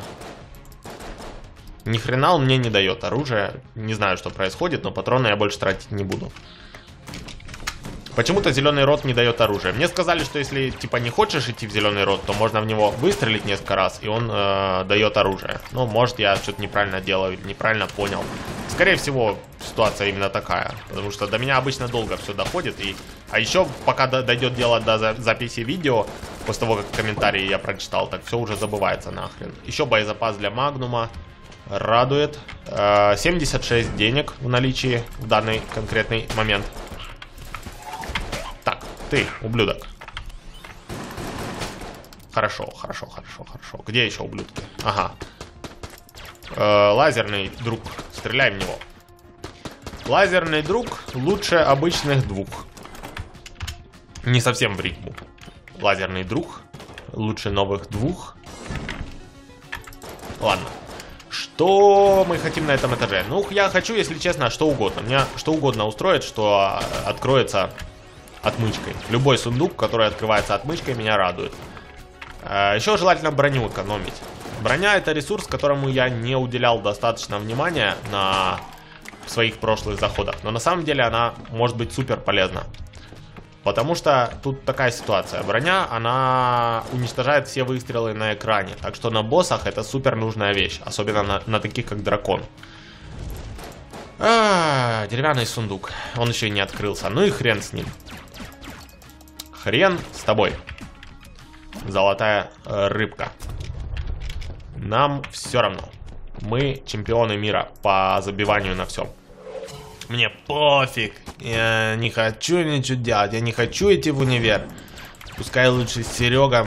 Ни хрена он мне не дает оружие. Не знаю, что происходит, но патроны я больше тратить не буду. Почему-то зеленый рот не дает оружие. Мне сказали, что если типа не хочешь идти в зеленый рот, то можно в него выстрелить несколько раз, и он э, дает оружие. Ну, может, я что-то неправильно делаю, неправильно понял. Скорее всего, ситуация именно такая. Потому что до меня обычно долго все доходит. И... А еще, пока дойдет дело до записи видео, после того, как комментарии я прочитал, так все уже забывается нахрен. Еще боезапас для Магнума. Радует. 76 э, денег в наличии в данный конкретный момент. Ты, ублюдок. Хорошо, хорошо, хорошо, хорошо. Где еще ублюдки? Ага. Э, лазерный друг. Стреляй в него. Лазерный друг лучше обычных двух. Не совсем в ритму. Лазерный друг лучше новых двух. Ладно. Что мы хотим на этом этаже? Ну, я хочу, если честно, что угодно. Меня что угодно устроит, что а, откроется отмычкой. Любой сундук, который открывается отмычкой, меня радует. А, Еще желательно броню экономить. Броня это ресурс, которому я не уделял достаточно внимания на своих прошлых заходах. Но на самом деле она может быть супер полезна. Потому что тут такая ситуация. Броня, она уничтожает все выстрелы на экране. Так что на боссах это супер нужная вещь. Особенно на, на таких, как дракон. А, деревянный сундук. Он еще и не открылся. Ну и хрен с ним. Хрен с тобой. Золотая э, рыбка. Нам все равно. Мы чемпионы мира по забиванию на все. Мне пофиг. Я не хочу ничего делать. Я не хочу идти в универ. Пускай лучше Серега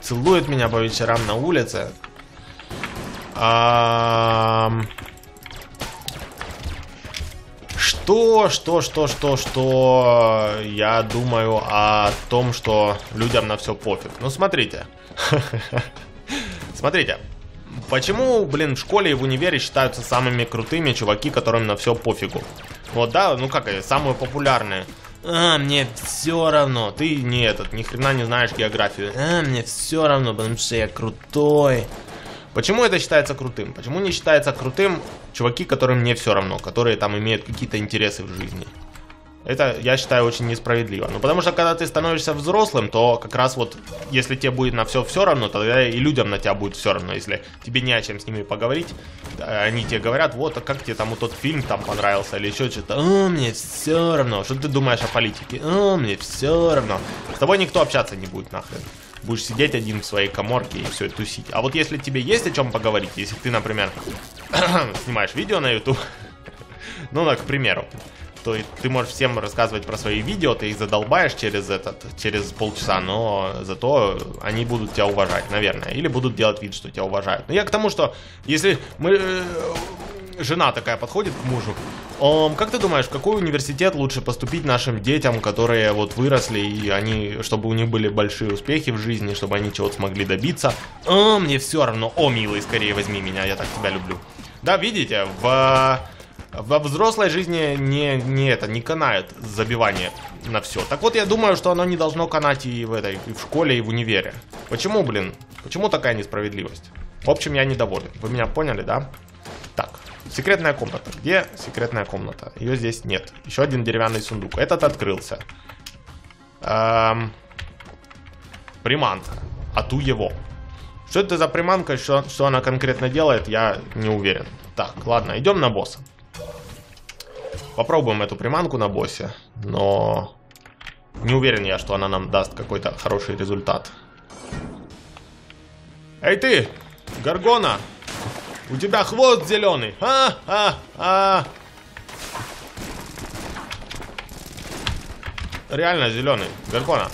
целует меня по вечерам на улице. А... Что, что, что, что, что я думаю о том, что людям на все пофиг. Ну, смотрите. Смотрите. Почему, блин, в школе и в универе считаются самыми крутыми чуваки, которым на все пофигу? Вот, да, ну как, самые популярные. А, мне все равно. Ты не этот, ни хрена не знаешь географию. А, мне все равно, потому что я крутой. Почему это считается крутым? Почему не считается крутым чуваки, которым не все равно, которые там имеют какие-то интересы в жизни? Это, я считаю, очень несправедливо. Ну, потому что, когда ты становишься взрослым, то как раз вот, если тебе будет на все все равно, тогда и людям на тебя будет все равно. Если тебе не о чем с ними поговорить, они тебе говорят, вот, а как тебе там вот тот фильм там понравился, или еще что-то. О, мне все равно. Что ты думаешь о политике? О, мне все равно. С тобой никто общаться не будет нахрен. Будешь сидеть один в своей коморке и все тусить. А вот если тебе есть о чем поговорить, если ты, например, снимаешь видео на YouTube, ну, к примеру, то ты можешь всем рассказывать про свои видео, ты их задолбаешь через этот, через полчаса, но зато они будут тебя уважать, наверное, или будут делать вид, что тебя уважают. Но я к тому, что если мы э, жена такая подходит к мужу, Um, как ты думаешь, в какой университет лучше поступить нашим детям, которые вот выросли, и они, чтобы у них были большие успехи в жизни, чтобы они чего-то смогли добиться? О, мне все равно. О, милый, скорее возьми меня, я так тебя люблю. Да, видите, в во взрослой жизни не, не это, не канает забивание на все. Так вот, я думаю, что оно не должно канать и в этой, и в школе, и в универе. Почему, блин? Почему такая несправедливость? В общем, я недоволен. Вы меня поняли, да? Секретная комната. Где секретная комната? Ее здесь нет. Еще один деревянный сундук. Этот открылся. Эм, приманка. А ту его. Что это за приманка, что, что она конкретно делает, я не уверен. Так, ладно, идем на босса. Попробуем эту приманку на боссе, но не уверен я, что она нам даст какой-то хороший результат. Эй ты, Гаргона, у тебя хвост зеленый. А, а, а. Реально зеленый, Гаргона.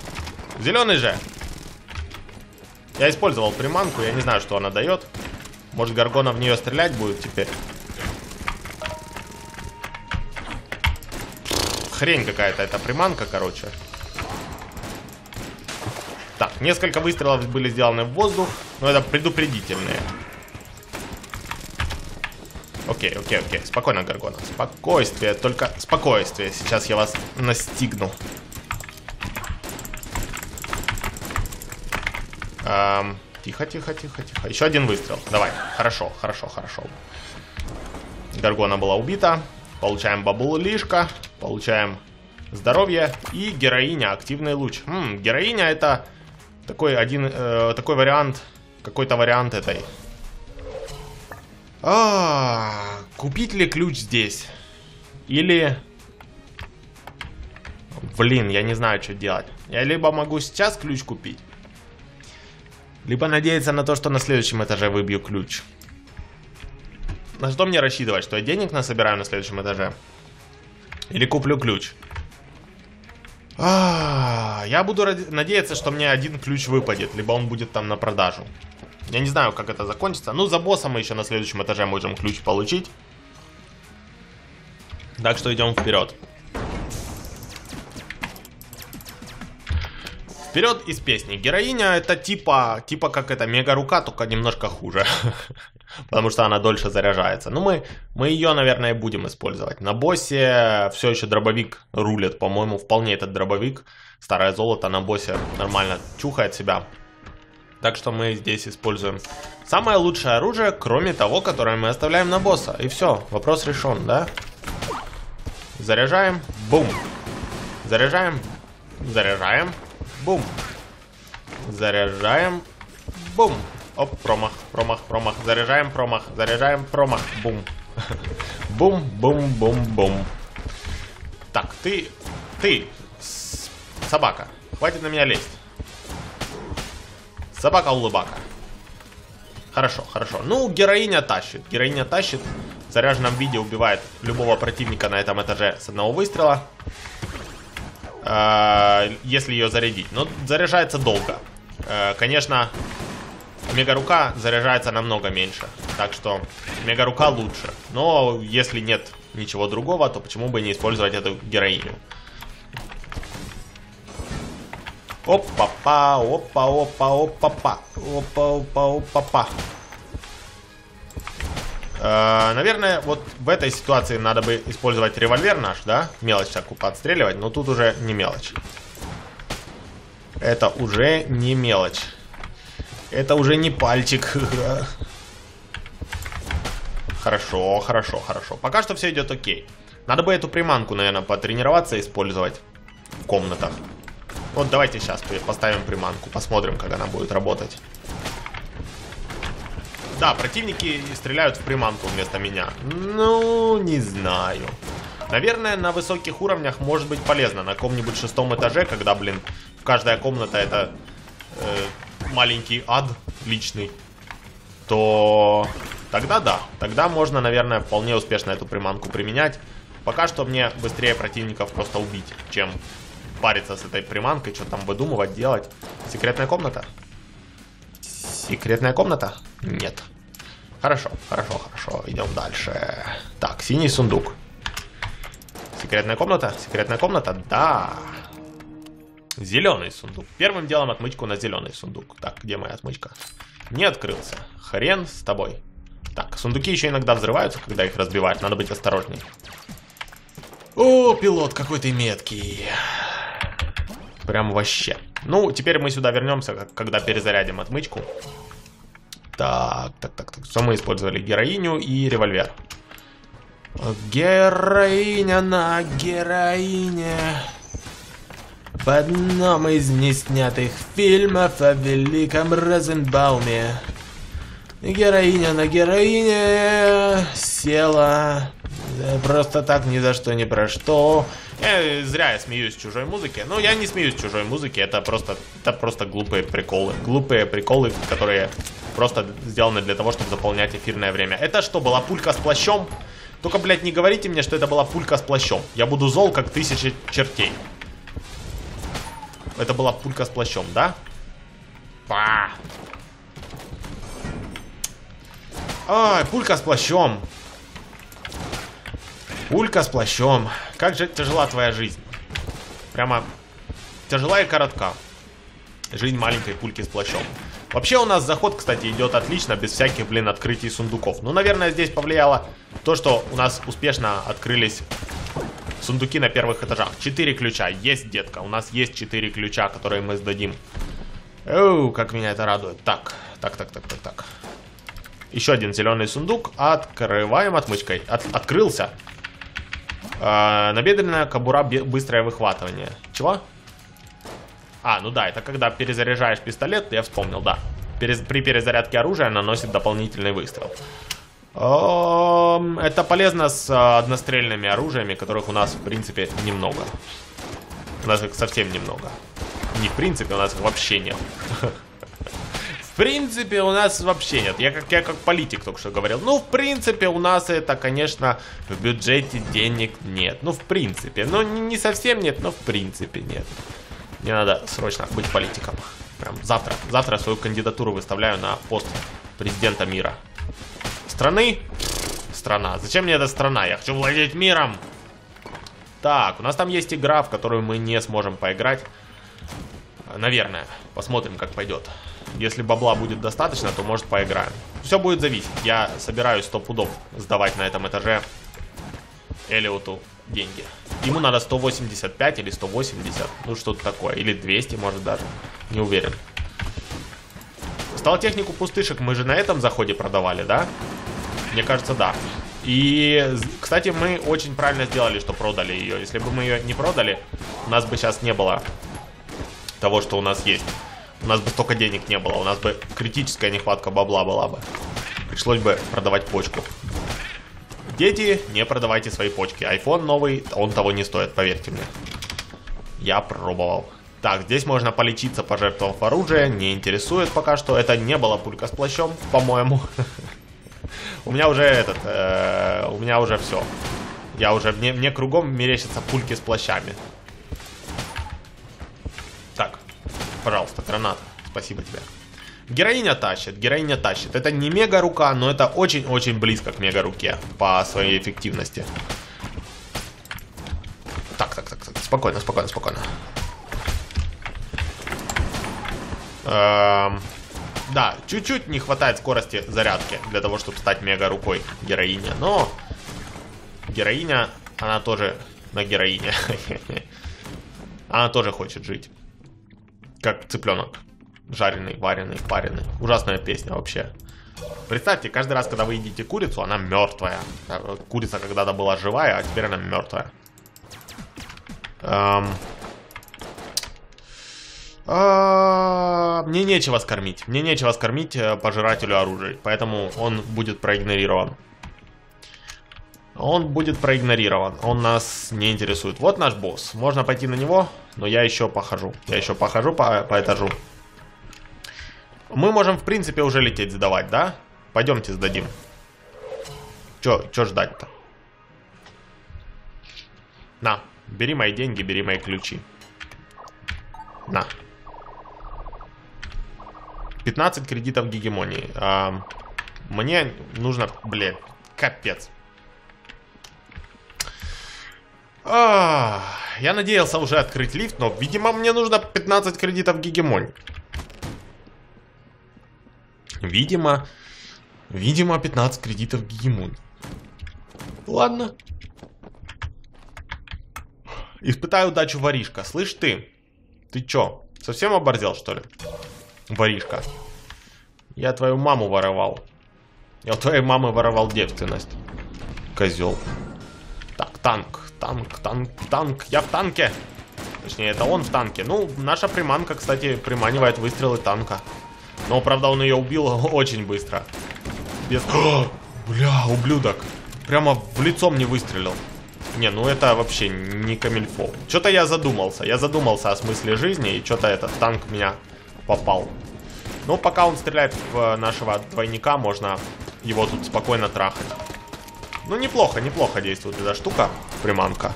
Зеленый же. Я использовал приманку, я не знаю, что она дает. Может, Гаргона в нее стрелять будет теперь? хрень какая-то, это приманка, короче. Так, несколько выстрелов были сделаны в воздух, но это предупредительные. Окей, окей, окей. Спокойно, Гаргона. Спокойствие, только спокойствие. Сейчас я вас настигну. Эм, тихо, тихо, тихо, тихо. Еще один выстрел. Давай. Хорошо, хорошо, хорошо. Гаргона была убита. Получаем бабул. Получаем здоровье. И героиня, активный луч. Хм, героиня это такой один, э, такой вариант, какой-то вариант этой. А, купить ли ключ здесь? Или... Блин, я не знаю, что делать. Я либо могу сейчас ключ купить, либо надеяться на то, что на следующем этаже выбью ключ. На что мне рассчитывать? Что я денег насобираю на следующем этаже? Или куплю ключ? А, я буду надеяться, что мне один ключ выпадет, либо он будет там на продажу. Я не знаю, как это закончится. Ну, за боссом мы еще на следующем этаже можем ключ получить. Так что идем вперед. Вперед из песни. Героиня это типа, типа как это мега рука, только немножко хуже. Потому что она дольше заряжается. Ну мы, мы ее, наверное, будем использовать. На боссе все еще дробовик рулит. По-моему, вполне этот дробовик. Старое золото на боссе нормально чухает себя. Так что мы здесь используем самое лучшее оружие, кроме того, которое мы оставляем на босса. И все, вопрос решен, да? Заряжаем, бум. Заряжаем, заряжаем, Бум. Заряжаем. Бум. Оп, промах, промах, промах. Заряжаем, промах, заряжаем, промах. Бум. Бум, бум, бум, бум. Так, ты, ты, собака, хватит на меня лезть. Собака-улыбака. Хорошо, хорошо. Ну, героиня тащит. Героиня тащит. В заряженном виде убивает любого противника на этом этаже с одного выстрела. Э, если ее зарядить. Но заряжается долго. Э, конечно, мегарука заряжается намного меньше. Так что мегарука лучше. Но если нет ничего другого, то почему бы не использовать эту героиню? Опа-па, опа-опа, опа-па, опа-опа, опа-па. Э, наверное, вот в этой ситуации надо бы использовать револьвер наш, да? Мелочь всякую подстреливать, но тут уже не мелочь. Это уже не мелочь. Это уже не пальчик. Хорошо, хорошо, хорошо. Пока что все идет окей. Надо бы эту приманку, наверное, потренироваться использовать в комнатах. Вот давайте сейчас поставим приманку, посмотрим, как она будет работать. Да, противники стреляют в приманку вместо меня. Ну, не знаю. Наверное, на высоких уровнях может быть полезно. На каком-нибудь шестом этаже, когда, блин, каждая комната это э, маленький ад личный, то тогда да. Тогда можно, наверное, вполне успешно эту приманку применять. Пока что мне быстрее противников просто убить, чем париться с этой приманкой, что там выдумывать, делать. Секретная комната? Секретная комната? Нет. Хорошо, хорошо, хорошо. Идем дальше. Так, синий сундук. Секретная комната? Секретная комната? Да. Зеленый сундук. Первым делом отмычку на зеленый сундук. Так, где моя отмычка? Не открылся. Хрен с тобой. Так, сундуки еще иногда взрываются, когда их разбивают. Надо быть осторожней. О, пилот какой ты меткий. Прям вообще. Ну, теперь мы сюда вернемся, когда перезарядим отмычку. Так, так, так, так. Что мы использовали? Героиню и револьвер. Героиня на героине. В одном из неснятых фильмов о великом Розенбауме. Героиня на героине села просто так ни за что ни про что. Я, зря я смеюсь чужой музыки. Ну, я не смеюсь чужой музыки, это просто, это просто глупые приколы. Глупые приколы, которые просто сделаны для того, чтобы заполнять эфирное время. Это что, была пулька с плащом? Только, блядь, не говорите мне, что это была пулька с плащом. Я буду зол, как тысяча чертей. Это была пулька с плащом, да? Па! Ай, пулька с плащом. Пулька с плащом. Как же тяжела твоя жизнь. Прямо тяжела и коротка. Жизнь маленькой пульки с плащом. Вообще у нас заход, кстати, идет отлично, без всяких, блин, открытий сундуков. Ну, наверное, здесь повлияло то, что у нас успешно открылись сундуки на первых этажах. Четыре ключа. Есть, детка. У нас есть четыре ключа, которые мы сдадим. Оу, как меня это радует. Так, так, так, так, так, так. Еще один зеленый сундук. Открываем отмычкой. От, открылся. Э, набедренная кобура быстрое выхватывание. Чего? А, ну да, это когда перезаряжаешь пистолет, я вспомнил, да. Перез, при перезарядке оружия наносит дополнительный выстрел. Это полезно с а, однострельными оружиями, которых у нас, в принципе, немного. У нас их совсем немного. Не в принципе, у нас их вообще нет. Принципе, у нас вообще нет. Я как, я как политик только что говорил. Ну, в принципе, у нас это, конечно, в бюджете денег нет. Ну, в принципе. Ну, не совсем нет, но в принципе нет. Мне надо срочно быть политиком. Прям завтра. Завтра свою кандидатуру выставляю на пост президента мира. Страны? Страна. Зачем мне эта страна? Я хочу владеть миром. Так, у нас там есть игра, в которую мы не сможем поиграть. Наверное. Посмотрим, как пойдет. Если бабла будет достаточно, то может поиграем. Все будет зависеть. Я собираюсь 100 пудов сдавать на этом этаже Элиоту деньги. Ему надо 185 или 180, ну что-то такое. Или 200, может даже. Не уверен. Стал технику пустышек мы же на этом заходе продавали, да? Мне кажется, да. И, кстати, мы очень правильно сделали, что продали ее. Если бы мы ее не продали, у нас бы сейчас не было того, что у нас есть. У нас бы столько денег не было. У нас бы критическая нехватка бабла была бы. Пришлось бы продавать почку. Дети, не продавайте свои почки. iPhone новый, он того не стоит, поверьте мне. Я пробовал. Так, здесь можно полечиться, пожертвовав оружие. Не интересует пока что. Это не была пулька с плащом, по-моему. У меня уже этот... Э, у меня уже все. Я уже... Мне кругом мерещатся пульки с плащами. Пожалуйста, гранат. Спасибо тебе. Героиня тащит, героиня тащит. Это не мега рука, но это очень-очень близко к мега руке по своей эффективности. Так, так, так, так. Спокойно, спокойно, спокойно. Эм, да, чуть-чуть не хватает скорости зарядки для того, чтобы стать мега рукой героиня. Но героиня, она тоже на героине. Она тоже хочет жить. Как цыпленок. Жареный, вареный, пареный. Ужасная песня вообще. Представьте, каждый раз, когда вы едите курицу, она мертвая. Курица когда-то была живая, а теперь она мертвая. Эм... А, мне нечего скормить. Мне нечего скормить э, пожирателю оружия. Поэтому он будет проигнорирован. Он будет проигнорирован. Он нас не интересует. Вот наш босс. Можно пойти на него, но я еще похожу. Я еще похожу по, по этажу. Мы можем, в принципе, уже лететь сдавать, да? Пойдемте сдадим. Чё, чё ждать-то? На, бери мои деньги, бери мои ключи. На. 15 кредитов гегемонии. А, мне нужно, блин, капец. А, я надеялся уже открыть лифт, но, видимо, мне нужно 15 кредитов гегемонии. Видимо, видимо, 15 кредитов Гегемон. Ладно. Испытай удачу, воришка. Слышь ты, ты чё, совсем оборзел, что ли? Воришка. Я твою маму воровал. Я у твоей мамы воровал девственность. Козел. Так, танк, танк, танк, танк. Я в танке. Точнее, это он в танке. Ну, наша приманка, кстати, приманивает выстрелы танка. Но, правда, он ее убил очень быстро. Без... О, бля, ублюдок. Прямо в лицо мне выстрелил. Не, ну это вообще не камильфо. Что-то я задумался. Я задумался о смысле жизни, и что-то этот танк меня попал. Ну, пока он стреляет в нашего двойника, можно его тут спокойно трахать. Ну, неплохо, неплохо действует эта штука, приманка.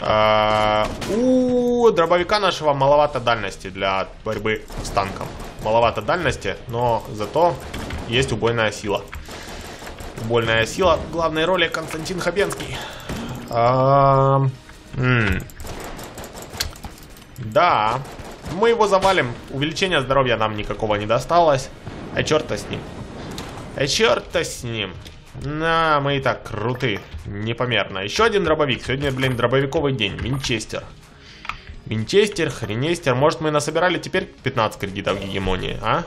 А, у дробовика нашего маловато дальности для борьбы с танком. Маловато дальности, но зато есть убойная сила. Убойная сила в главной роли Константин Хабенский. А, да. Мы его завалим. Увеличение здоровья нам никакого не досталось. А черта с ним. А черта с ним. На, мы и так круты. Непомерно. Еще один дробовик. Сегодня, блин, дробовиковый день. Винчестер. Винчестер, хренестер. Может, мы насобирали теперь 15 кредитов гегемонии, а?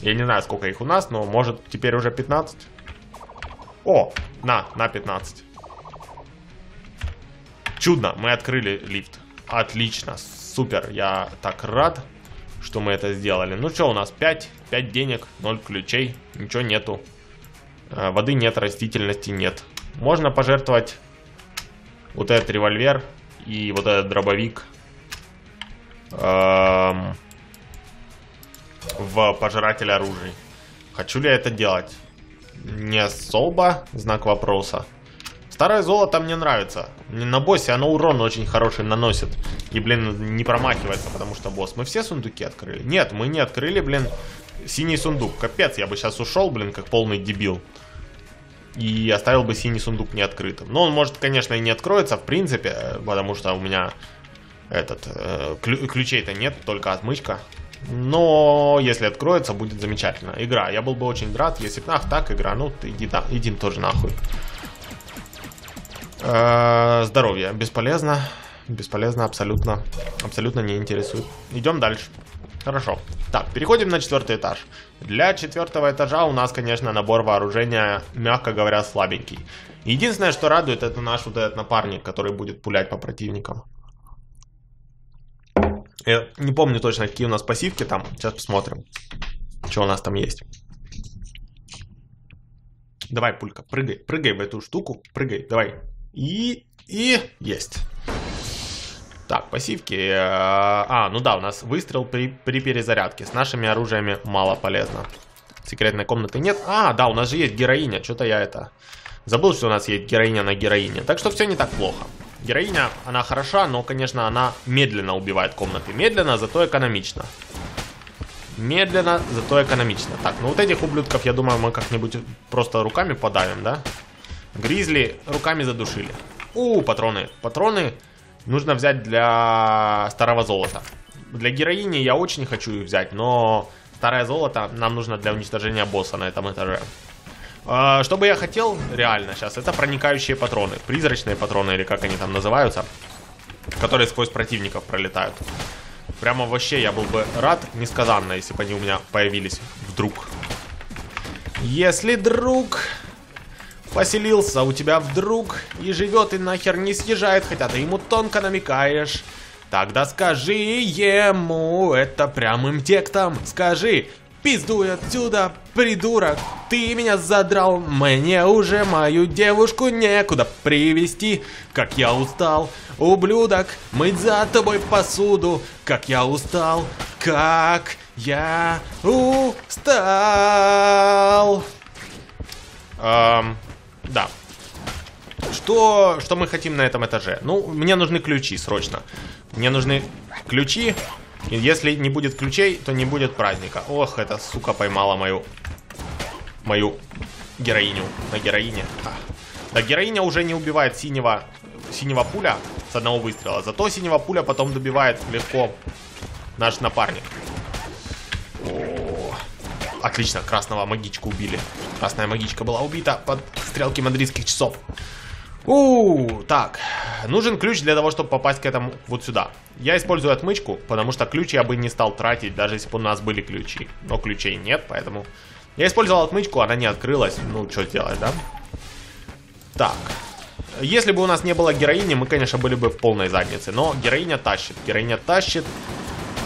Я не знаю, сколько их у нас, но может теперь уже 15. О, на, на 15. Чудно, мы открыли лифт. Отлично, супер, я так рад, что мы это сделали. Ну что, у нас 5, 5 денег, 0 ключей, ничего нету. Э, воды нет, растительности нет. Можно пожертвовать вот этот револьвер и вот этот дробовик эм, в пожиратель оружий. Хочу ли я это делать? Не особо, знак вопроса. Старое золото мне нравится. На боссе оно урон очень хороший наносит. И, блин, не промахивается, потому что босс. Мы все сундуки открыли? Нет, мы не открыли, блин, синий сундук. Капец, я бы сейчас ушел, блин, как полный дебил. И оставил бы синий сундук не открытым. Но он может, конечно, и не откроется, в принципе, потому что у меня этот э, ключей-то нет, только отмычка. Но если откроется, будет замечательно. Игра. Я был бы очень рад, если бы... Ах, так, игра. Ну, ты иди, да, иди тоже нахуй. Э здоровье. Бесполезно. Бесполезно абсолютно. Абсолютно не интересует. Идем дальше. Хорошо. Так, переходим на четвертый этаж. Для четвертого этажа у нас, конечно, набор вооружения, мягко говоря, слабенький. Единственное, что радует, это наш вот этот напарник, который будет пулять по противникам. Я не помню точно, какие у нас пассивки там. Сейчас посмотрим, что у нас там есть. Давай, пулька, прыгай, прыгай в эту штуку, прыгай, давай. И, и, есть. Так, пассивки. Э, а, ну да, у нас выстрел при, при перезарядке. С нашими оружиями мало полезно. Секретной комнаты нет. А, да, у нас же есть героиня. Что-то я это... Забыл, что у нас есть героиня на героине. Так что все не так плохо. Героиня, она хороша, но, конечно, она медленно убивает комнаты. Медленно, зато экономично. Медленно, зато экономично. Так, ну вот этих ублюдков, я думаю, мы как-нибудь просто руками подавим, да? Гризли руками задушили. У, патроны. Патроны нужно взять для старого золота. Для героини я очень хочу их взять, но старое золото нам нужно для уничтожения босса на этом этаже. А, что бы я хотел реально сейчас, это проникающие патроны. Призрачные патроны, или как они там называются. Которые сквозь противников пролетают. Прямо вообще я был бы рад несказанно, если бы они у меня появились вдруг. Если друг поселился у тебя вдруг и живет и нахер не съезжает, хотя ты ему тонко намекаешь. Тогда скажи ему это прямым текстом. Скажи, пиздуй отсюда, придурок. Ты меня задрал, мне уже мою девушку некуда привести. Как я устал, ублюдок, мыть за тобой посуду. Как я устал, как я устал. Эм, да. Что, что мы хотим на этом этаже? Ну, мне нужны ключи срочно. Мне нужны ключи. И если не будет ключей, то не будет праздника. Ох, эта сука поймала мою... Мою героиню. На героине. А. Да, героиня уже не убивает синего... Синего пуля с одного выстрела. Зато синего пуля потом добивает легко наш напарник. О, отлично, красного магичку убили. Красная магичка была убита под стрелки мадридских часов. У, так, нужен ключ для того, чтобы попасть к этому вот сюда. Я использую отмычку, потому что ключ я бы не стал тратить, даже если бы у нас были ключи. Но ключей нет, поэтому... Я использовал отмычку, она не открылась. Ну, что сделать, да? Так. Если бы у нас не было героини, мы, конечно, были бы в полной заднице. Но героиня тащит. Героиня тащит.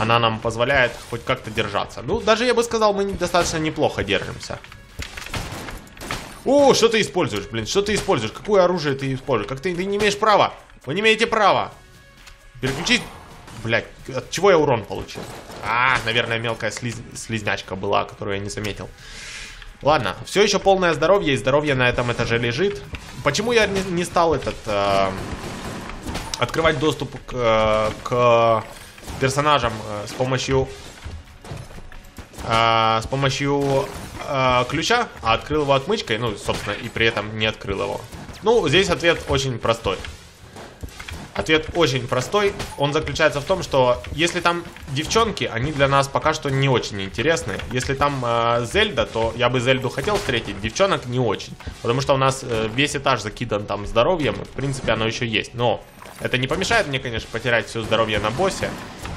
Она нам позволяет хоть как-то держаться. Ну, даже я бы сказал, мы достаточно неплохо держимся. О, что ты используешь, блин? Что ты используешь? Какое оружие ты используешь? Как ты, ты не имеешь права? Вы не имеете права. Переключить... Блять, от чего я урон получил? А, наверное, мелкая слиз... слизнячка была, которую я не заметил. Ладно, все еще полное здоровье, и здоровье на этом этаже лежит. Почему я не, не стал этот... Э, открывать доступ к, э, к персонажам э, с помощью... Э, с помощью э, ключа, а открыл его отмычкой, ну, собственно, и при этом не открыл его? Ну, здесь ответ очень простой. Ответ очень простой. Он заключается в том, что если там девчонки, они для нас пока что не очень интересны. Если там э, Зельда, то я бы Зельду хотел встретить, девчонок не очень. Потому что у нас э, весь этаж закидан там здоровьем, в принципе оно еще есть. Но это не помешает мне, конечно, потерять все здоровье на боссе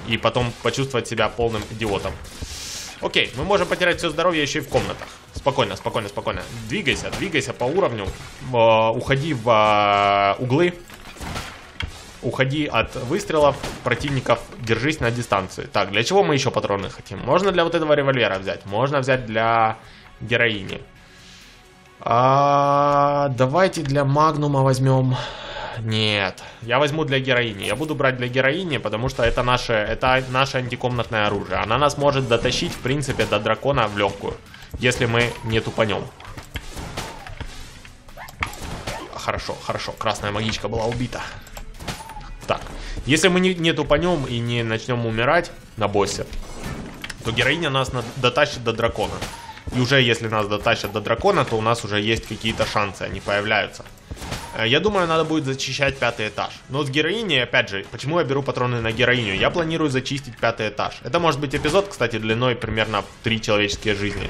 и потом почувствовать себя полным идиотом. Окей, мы можем потерять все здоровье еще и в комнатах. Спокойно, спокойно, спокойно. Двигайся, двигайся по уровню. Э, уходи в э, углы уходи от выстрелов противников, держись на дистанции. Так, для чего мы еще патроны хотим? Можно для вот этого револьвера взять, можно взять для героини. А, давайте для магнума возьмем... Нет, я возьму для героини. Я буду брать для героини, потому что это наше, это наше антикомнатное оружие. Она нас может дотащить, в принципе, до дракона в легкую, если мы не тупанем. Хорошо, хорошо, красная магичка была убита. Так, если мы не, не тупанем и не начнем умирать на боссе, то героиня нас дотащит до дракона. И уже если нас дотащат до дракона, то у нас уже есть какие-то шансы, они появляются. Э, я думаю, надо будет зачищать пятый этаж. Но с героиней, опять же, почему я беру патроны на героиню? Я планирую зачистить пятый этаж. Это может быть эпизод, кстати, длиной примерно 3 человеческие жизни.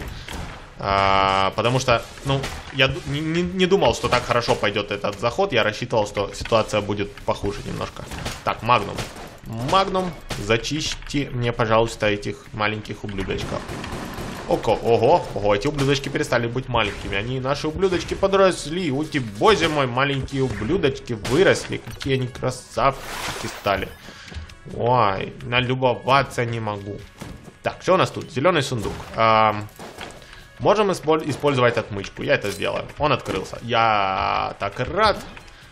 А, потому что, ну, я не, не, думал, что так хорошо пойдет этот заход. Я рассчитывал, что ситуация будет похуже немножко. Так, Магнум. Магнум, зачисти мне, пожалуйста, этих маленьких ублюдочков. Око, ого, ого, эти ублюдочки перестали быть маленькими. Они, наши ублюдочки, подросли. Ути, боже мой, маленькие ублюдочки выросли. Какие они красавчики стали. Ой, налюбоваться не могу. Так, что у нас тут? Зеленый сундук. Эм, Можем использовать отмычку. Я это сделаю. Он открылся. Я так рад.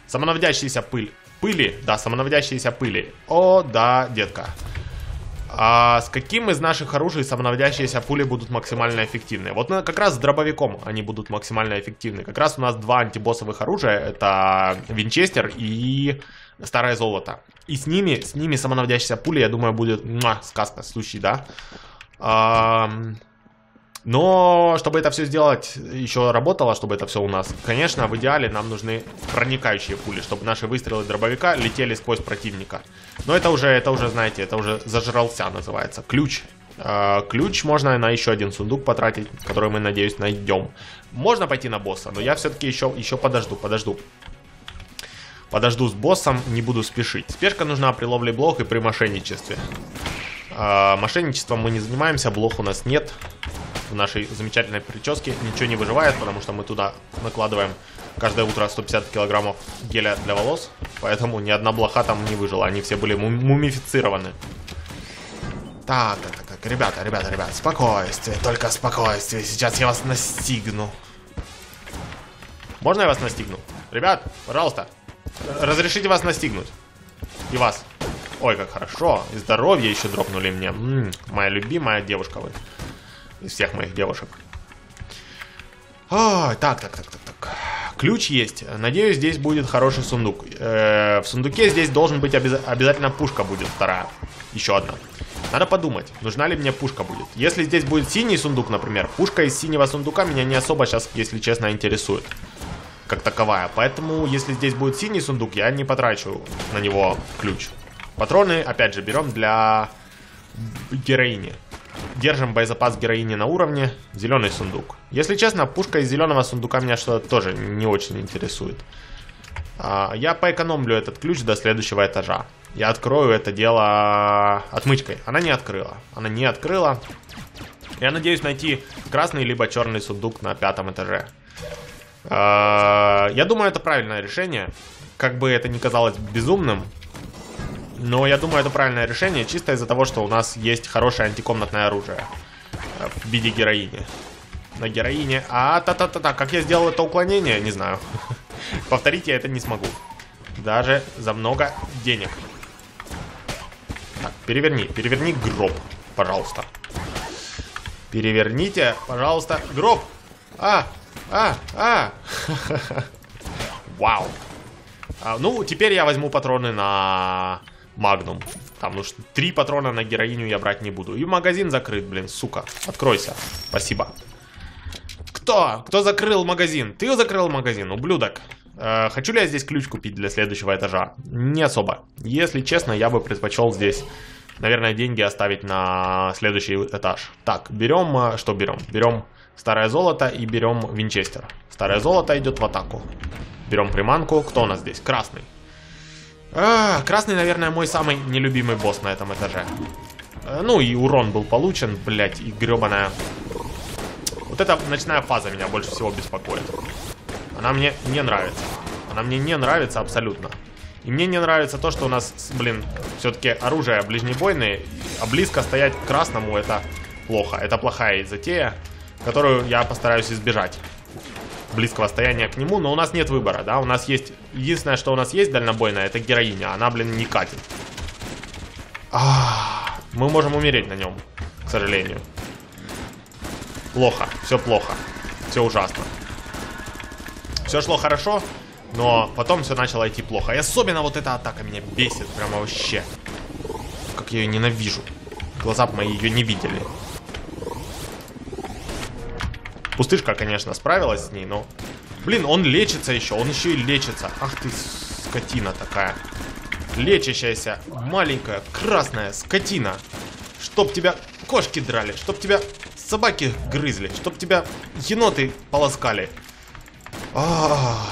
Самонаводящаяся пыль. Пыли? Да, самонаводящиеся пыли. О, да, детка. А с каким из наших оружий самонаводящиеся пули будут максимально эффективны? Вот как раз с дробовиком они будут максимально эффективны. Как раз у нас два антибоссовых оружия. Это Винчестер и Старое Золото. И с ними, с ними самонаводящиеся пули, я думаю, будет муа, сказка, случай, да? А, но чтобы это все сделать, еще работало, чтобы это все у нас, конечно, в идеале нам нужны проникающие пули, чтобы наши выстрелы дробовика летели сквозь противника. Но это уже, это уже, знаете, это уже зажрался называется. Ключ. Э, ключ можно на еще один сундук потратить, который мы, надеюсь, найдем. Можно пойти на босса, но я все-таки еще, еще подожду, подожду. Подожду с боссом, не буду спешить. Спешка нужна при ловле блох и при мошенничестве. Э, мошенничеством мы не занимаемся, блох у нас нет в нашей замечательной прическе ничего не выживает, потому что мы туда накладываем каждое утро 150 килограммов геля для волос, поэтому ни одна блоха там не выжила, они все были мумифицированы. Так, так, так, так, ребята, ребята, ребята, спокойствие, только спокойствие, сейчас я вас настигну. Можно я вас настигну? Ребят, пожалуйста, разрешите вас настигнуть. И вас. Ой, как хорошо. И здоровье еще дропнули мне. М -м, моя любимая девушка вы из всех моих девушек. О, так, так, так, так, так. Ключ есть. Надеюсь, здесь будет хороший сундук. -э в сундуке здесь должен быть обяз обязательно пушка будет вторая. Еще одна. Надо подумать, нужна ли мне пушка будет. Если здесь будет синий сундук, например, пушка из синего сундука меня не особо сейчас, если честно, интересует. Как таковая. Поэтому, если здесь будет синий сундук, я не потрачу на него ключ. Патроны, опять же, берем для героини. Держим боезапас героини на уровне. Зеленый сундук. Если честно, пушка из зеленого сундука меня что-то тоже не очень интересует. А, я поэкономлю этот ключ до следующего этажа. Я открою это дело отмычкой. Она не открыла. Она не открыла. Я надеюсь найти красный либо черный сундук на пятом этаже. А, я думаю, это правильное решение. Как бы это ни казалось безумным, но я думаю, это правильное решение, чисто из-за того, что у нас есть хорошее антикомнатное оружие э, в виде героини. На героине. А, та-та-та-та, как я сделал это уклонение, не знаю. Повторить я это не смогу. Даже за много денег. Так, переверни, переверни гроб, пожалуйста. Переверните, пожалуйста, гроб. А, а, а. Вау. А, ну, теперь я возьму патроны на Магнум. Там, ну, три патрона на героиню я брать не буду. И магазин закрыт, блин, сука. Откройся. Спасибо. Кто? Кто закрыл магазин? Ты закрыл магазин, ублюдок. Э, хочу ли я здесь ключ купить для следующего этажа? Не особо. Если честно, я бы предпочел здесь, наверное, деньги оставить на следующий этаж. Так, берем, э, что берем? Берем старое золото и берем винчестер. Старое золото идет в атаку. Берем приманку. Кто у нас здесь? Красный. А, красный, наверное, мой самый нелюбимый босс на этом этаже. Э, ну и урон был получен, блять, и гребаная... Вот эта ночная фаза меня больше всего беспокоит. Она мне не нравится. Она мне не нравится абсолютно. И мне не нравится то, что у нас, блин, все-таки оружие ближнебойное, а близко стоять к красному это плохо. Это плохая затея, которую я постараюсь избежать. Близкого стояния к нему, но у нас нет выбора, да? У нас есть... Единственное, что у нас есть дальнобойная, это героиня. Она, блин, не катит. А, мы можем умереть на нем, к сожалению. Плохо, все плохо. Все ужасно. Все шло хорошо, но потом все начало идти плохо. И особенно вот эта атака меня бесит прямо вообще. Как я ее ненавижу. Глаза мои ее не видели. Пустышка, конечно, справилась с ней, но... Блин, он лечится еще, он еще и лечится. Ах ты, скотина такая. Лечащаяся, маленькая, красная скотина. Чтоб тебя кошки драли, чтоб тебя собаки грызли, чтоб тебя еноты полоскали. А.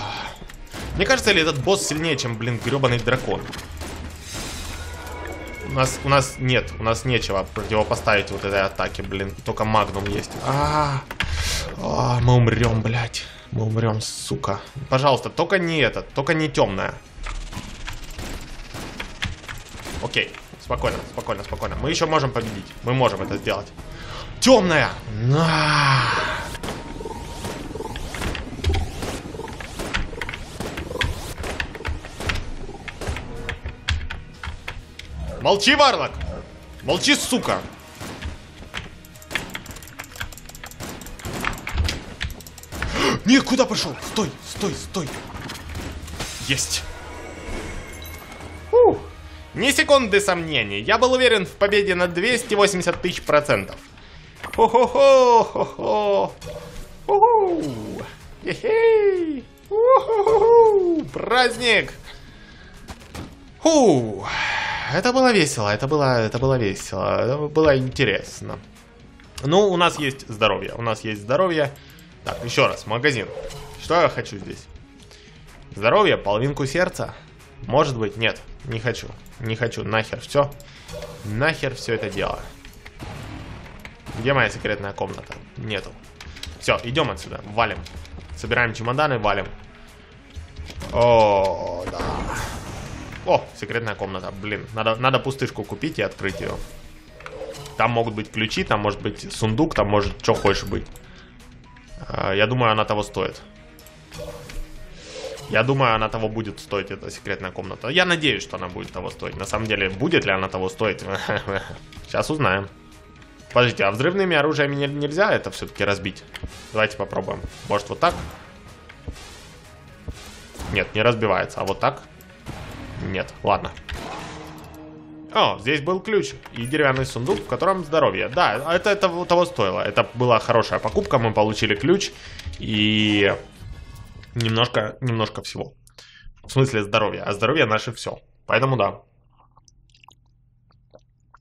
Мне кажется, ли этот босс сильнее, чем, блин, гребаный дракон? У нас, у нас нет, у нас нечего противопоставить вот этой атаке, блин. Только магнум есть. А, -а, -а. а Мы умрем, блядь. Мы умрем, сука. Пожалуйста, только не этот, только не темная. Окей, спокойно, спокойно, спокойно. Мы еще можем победить. Мы можем это сделать. Темная! На! Молчи, Варлок! Молчи, сука! Нет, куда пошел? Стой, стой, стой. Есть. Фух. Ни секунды сомнений. Я был уверен в победе на 280 тысяч процентов. Хо-хо-хо, хо-хо. Праздник. Фу это было весело, это было, это было весело, это было интересно. Ну, у нас есть здоровье, у нас есть здоровье. Так, еще раз, магазин. Что я хочу здесь? Здоровье, половинку сердца? Может быть, нет, не хочу. Не хочу, нахер все. Нахер все это дело. Где моя секретная комната? Нету. Все, идем отсюда, валим. Собираем чемоданы, валим. О, да. О, секретная комната. Блин, надо, надо пустышку купить и открыть ее. Там могут быть ключи, там может быть сундук, там может что хочешь быть. А, я думаю, она того стоит. Я думаю, она того будет стоить, эта секретная комната. Я надеюсь, что она будет того стоить. На самом деле, будет ли она того стоить? Сейчас узнаем. Подождите, а взрывными оружиями нельзя это все-таки разбить? Давайте попробуем. Может, вот так? Нет, не разбивается. А вот так? Нет, ладно. О, здесь был ключ и деревянный сундук, в котором здоровье. Да, это, это того стоило. Это была хорошая покупка, мы получили ключ и немножко, немножко всего. В смысле здоровья, а здоровье наше все. Поэтому да.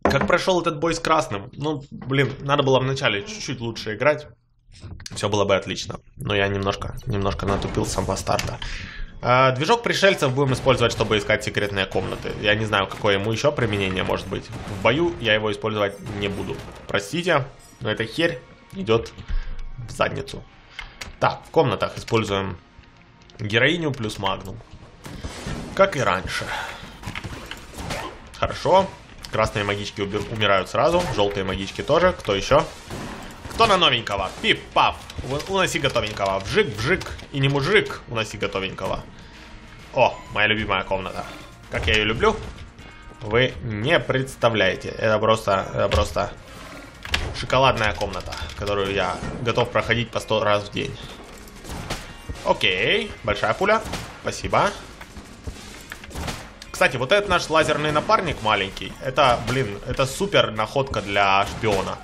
Как прошел этот бой с красным? Ну, блин, надо было вначале чуть-чуть лучше играть. Все было бы отлично. Но я немножко, немножко натупил с самого старта. А, движок пришельцев будем использовать, чтобы искать секретные комнаты. Я не знаю, какое ему еще применение может быть. В бою я его использовать не буду. Простите, но эта херь идет в задницу. Так, в комнатах используем героиню плюс магнум. Как и раньше. Хорошо. Красные магички умирают сразу, желтые магички тоже. Кто еще? Кто на новенького? Пип-пап. Уноси готовенького. Вжик-вжик. И не мужик. Уноси готовенького. О, моя любимая комната. Как я ее люблю, вы не представляете. Это просто, это просто шоколадная комната, которую я готов проходить по 100 раз в день. Окей, большая пуля. Спасибо. Кстати, вот этот наш лазерный напарник маленький, это, блин, это супер находка для шпиона.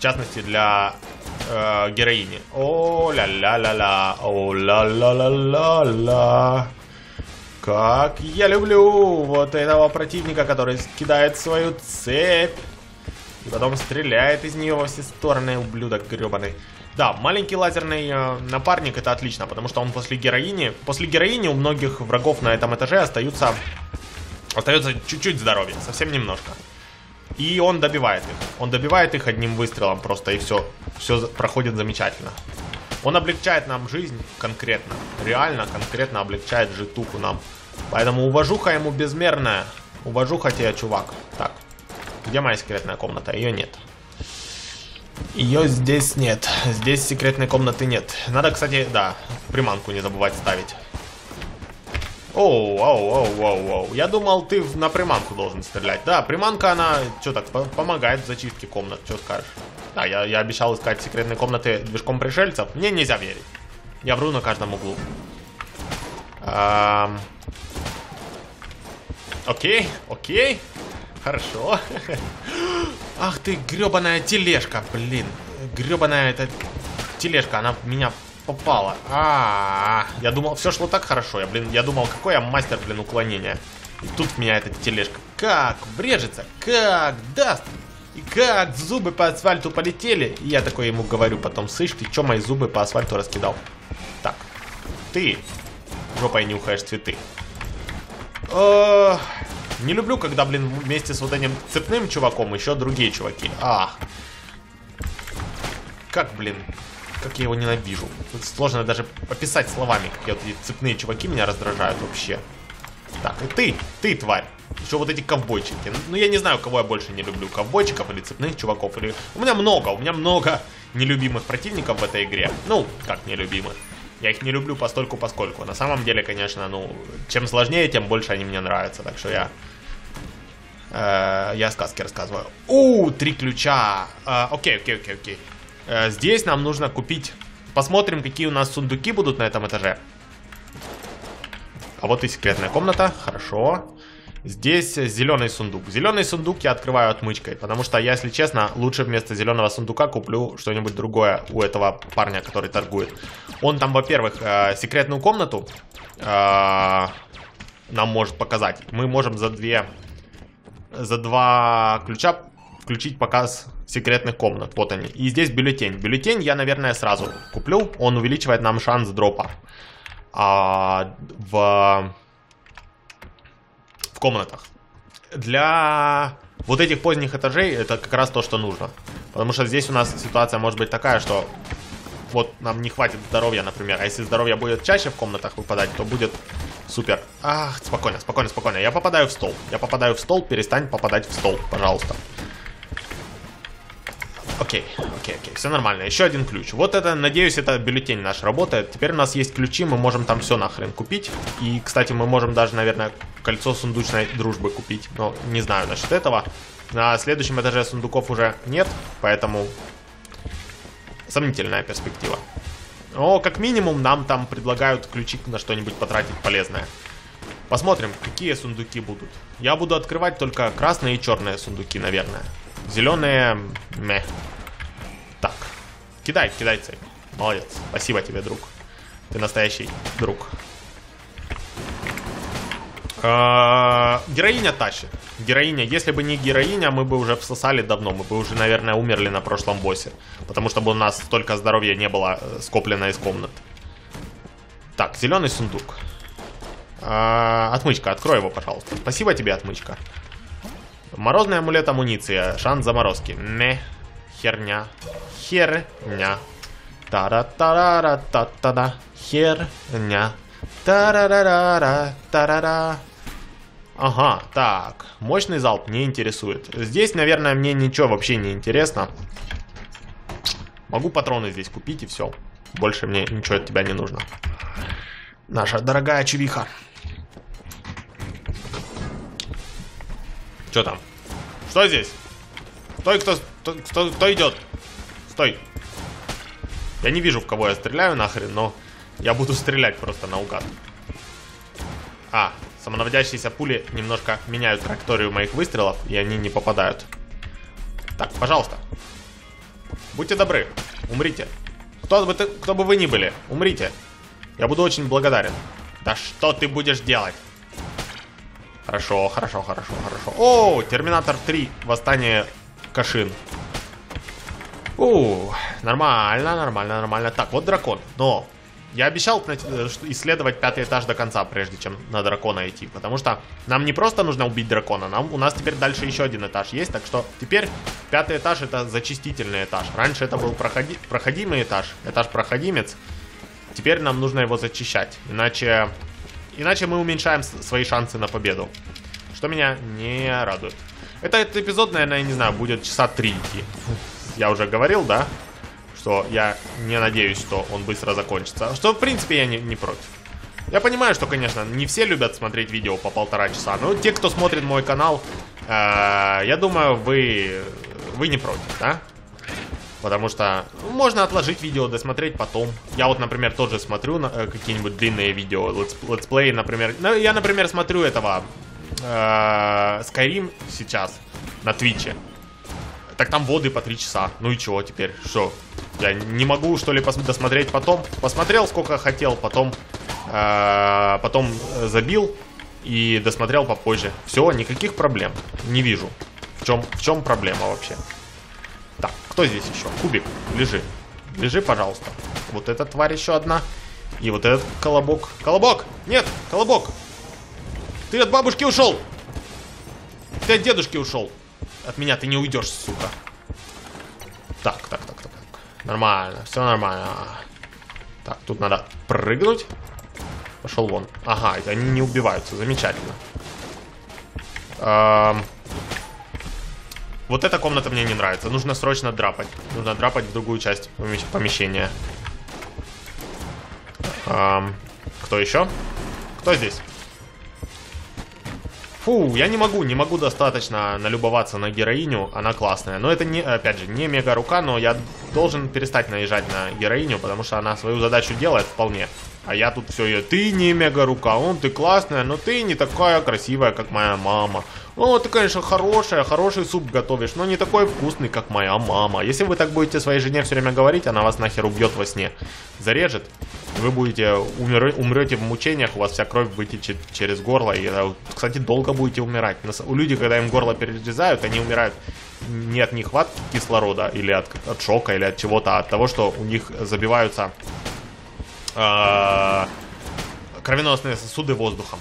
В частности, для э, героини. О, ля-ля-ля-ля, о, ля-ля-ля-ля-ля. Как я люблю вот этого противника, который кидает свою цепь. И потом стреляет из нее во все стороны, ублюдок гребаный. Да, маленький лазерный э, напарник это отлично, потому что он после героини... После героини у многих врагов на этом этаже остаются... Остается чуть-чуть здоровья, совсем немножко. И он добивает их. Он добивает их одним выстрелом просто, и все. Все проходит замечательно. Он облегчает нам жизнь конкретно. Реально конкретно облегчает житуку нам. Поэтому уважуха ему безмерная. Уважуха тебе, чувак. Так, где моя секретная комната? Ее нет. Ее здесь нет. Здесь секретной комнаты нет. Надо, кстати, да, приманку не забывать ставить. Оу, оу, оу, оу, оу. Я думал, ты на приманку должен стрелять. Да, приманка, она, что так, помогает в зачистке комнат. Что скажешь? Да, я, я обещал искать секретные комнаты движком пришельцев. Мне нельзя верить. Я вру на каждом углу. Эм... Окей, окей. Хорошо. Ах ты, гребаная тележка, блин. Гребаная эта тележка, она меня попала. А, -а, а, я думал, все шло так хорошо. Я, блин, я думал, какой я мастер, блин, уклонения. И тут в меня эта тележка. Как врежется, как даст. И как зубы по асфальту полетели. И я такой ему говорю потом, слышь, ты что мои зубы по асфальту раскидал? Так, ты жопой нюхаешь цветы. О, не люблю, когда, блин, вместе с вот этим цепным чуваком еще другие чуваки. Ах. Как, блин, как я его ненавижу. Тут сложно даже описать словами, как я, вот эти цепные чуваки меня раздражают вообще. Так, и ты, ты, тварь. Еще вот эти ковбойчики. Ну, я не знаю, кого я больше не люблю. Ковбойчиков или цепных чуваков. Или... У меня много, у меня много нелюбимых противников в этой игре. Ну, как нелюбимых. Я их не люблю постольку поскольку. На самом деле, конечно, ну, чем сложнее, тем больше они мне нравятся. Так что я... Э, я сказки рассказываю. У, три ключа. Э, окей, окей, окей, окей. Э, здесь нам нужно купить... Посмотрим, какие у нас сундуки будут на этом этаже. А вот и секретная комната. Хорошо. Здесь зеленый сундук. Зеленый сундук я открываю отмычкой, потому что я, если честно, лучше вместо зеленого сундука куплю что-нибудь другое у этого парня, который торгует. Он там, во-первых, э, секретную комнату э, нам может показать. Мы можем за две, за два ключа включить показ секретных комнат. Вот они. И здесь бюллетень. Бюллетень я, наверное, сразу куплю. Он увеличивает нам шанс дропа. А, в комнатах. Для вот этих поздних этажей это как раз то, что нужно. Потому что здесь у нас ситуация может быть такая, что вот нам не хватит здоровья, например. А если здоровье будет чаще в комнатах выпадать, то будет супер. Ах, спокойно, спокойно, спокойно. Я попадаю в стол. Я попадаю в стол, перестань попадать в стол, пожалуйста. Окей, окей, окей, все нормально. Еще один ключ. Вот это, надеюсь, это бюллетень наш работает. Теперь у нас есть ключи, мы можем там все нахрен купить. И, кстати, мы можем даже, наверное, кольцо сундучной дружбы купить. Но не знаю насчет этого. На следующем этаже сундуков уже нет, поэтому сомнительная перспектива. Но, как минимум, нам там предлагают ключи на что-нибудь потратить полезное. Посмотрим, какие сундуки будут. Я буду открывать только красные и черные сундуки, наверное. Зеленые... Мeh. Так. Кидай, кидай цель. Молодец. Спасибо тебе, друг. Ты настоящий друг. А, героиня тащит. Героиня. Если бы не героиня, мы бы уже всосали давно. Мы бы уже, наверное, умерли на прошлом боссе. Потому что бы у нас столько здоровья не было э, скоплено из комнат. Так, зеленый сундук. А, отмычка, открой его, пожалуйста. Спасибо тебе, отмычка. Морозный амулет амуниция. Шанс заморозки. Не. Херня. Херня. Тара-тарара-та-та-да. Херня. Тарарара, тарара. Ага, так. Мощный залп не интересует. Здесь, наверное, мне ничего вообще не интересно. Могу патроны здесь купить и все. Больше мне ничего от тебя не нужно. Наша дорогая чувиха. Что там? Что здесь? Стой, кто, кто, кто, кто идет? Стой. Я не вижу, в кого я стреляю нахрен, но я буду стрелять просто наугад. А, самонаводящиеся пули немножко меняют траекторию моих выстрелов, и они не попадают. Так, пожалуйста. Будьте добры. умрите. Кто бы, ты, кто бы вы ни были, умрите. Я буду очень благодарен. Да что ты будешь делать? Хорошо, хорошо, хорошо, хорошо. О, Терминатор 3. Восстание Кашин. У, нормально, нормально, нормально. Так, вот дракон. Но я обещал исследовать пятый этаж до конца, прежде чем на дракона идти. Потому что нам не просто нужно убить дракона, нам, у нас теперь дальше еще один этаж есть. Так что теперь пятый этаж это зачистительный этаж. Раньше это был проходи, проходимый этаж, этаж проходимец. Теперь нам нужно его зачищать. Иначе, иначе мы уменьшаем свои шансы на победу. Что меня не радует. Это, этот эпизод, наверное, я не знаю, будет часа три идти. Я уже говорил, да? Что я не надеюсь, что он быстро закончится. Что, в принципе, я не, не против. Я понимаю, что, конечно, не все любят смотреть видео по полтора часа. Но те, кто смотрит мой канал, э, я думаю, вы, вы не против, да? Потому что можно отложить видео, досмотреть потом. Я вот, например, тоже смотрю э, какие-нибудь длинные видео, летсплей, например. Ну, я, например, смотрю этого э, Skyrim сейчас на Твиче. Так там воды по 3 часа. Ну и чего теперь? Что? Я не могу, что ли, досмотреть потом? Посмотрел, сколько хотел, потом, э, потом забил и досмотрел попозже. Все, никаких проблем. Не вижу. В чем, в чем проблема вообще? Так, кто здесь еще? Кубик, лежи. Лежи, пожалуйста. Вот эта тварь еще одна. И вот этот колобок. Колобок! Нет, колобок! Ты от бабушки ушел! Ты от дедушки ушел! От меня ты не уйдешь, сука. Так, так, так, так. Нормально, все нормально. Так, тут надо прыгнуть. Пошел вон. Ага, это они не убиваются, замечательно. Эм... Вот эта комната мне не нравится. Нужно срочно драпать. Нужно драпать в другую часть помещения. Эм... Кто еще? Кто здесь? Фу, я не могу, не могу достаточно налюбоваться на героиню, она классная. Но это, не, опять же, не мега-рука, но я должен перестать наезжать на героиню, потому что она свою задачу делает вполне. А я тут все ее, ты не мега-рука, он ты классная, но ты не такая красивая, как моя мама. О, ты, конечно, хорошая, хороший суп готовишь, но не такой вкусный, как моя мама. Если вы так будете своей жене все время говорить, она вас нахер убьет во сне. Зарежет, вы будете, умер, умрете в мучениях, у вас вся кровь вытечет через горло. И, э, кстати, долго будете умирать. У людей, когда им горло перерезают, они умирают не от нехватки кислорода, или от, от шока, или от чего-то, а от того, что у них забиваются э, кровеносные сосуды воздухом.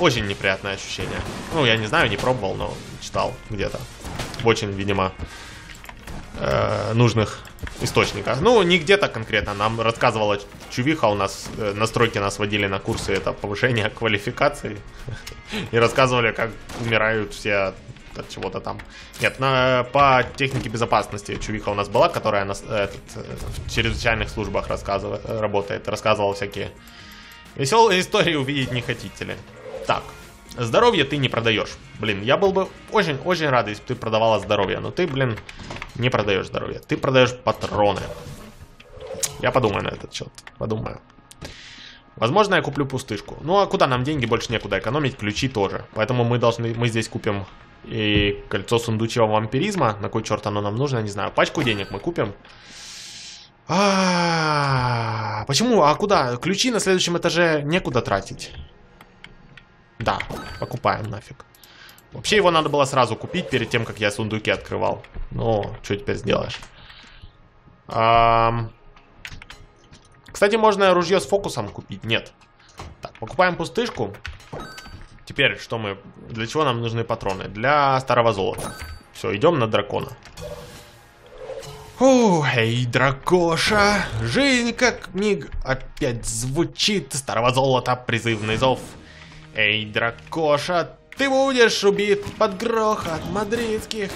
Очень неприятное ощущение. Ну, я не знаю, не пробовал, но читал где-то. Очень, видимо, э, нужных источниках. Ну, не где-то конкретно. Нам рассказывала Чувиха, у нас э, настройки нас водили на курсы это повышение квалификации. И рассказывали, как умирают все от, от чего-то там. Нет, на, по технике безопасности Чувиха у нас была, которая на, этот, э, в чрезвычайных службах рассказывает, работает. Рассказывала всякие веселые истории, увидеть не хотите ли. Так, здоровье ты не продаешь. Блин, я был бы очень-очень рад, если бы ты продавала здоровье. Но ты, блин, не продаешь здоровье. Ты продаешь патроны. Я подумаю на этот счет. Подумаю. Возможно, я куплю пустышку. Ну, а куда нам деньги больше некуда экономить? Ключи тоже. Поэтому мы должны, мы здесь купим и кольцо сундучего вампиризма. На кой черт оно нам нужно, не знаю. Пачку денег мы купим. А, -а, -а почему? А куда? Ключи на следующем этаже некуда тратить. Да, покупаем нафиг. Вообще его надо было сразу купить перед тем, как я сундуки открывал. Ну, что теперь сделаешь? А... Кстати, можно ружье с фокусом купить. Нет. Так, покупаем пустышку. Теперь, что мы... Для чего нам нужны патроны? Для старого золота. Все, идем на дракона. Фу, эй, дракоша, жизнь как миг опять звучит, старого золота призывный зов. Эй, дракоша, ты будешь убит под грохот мадридских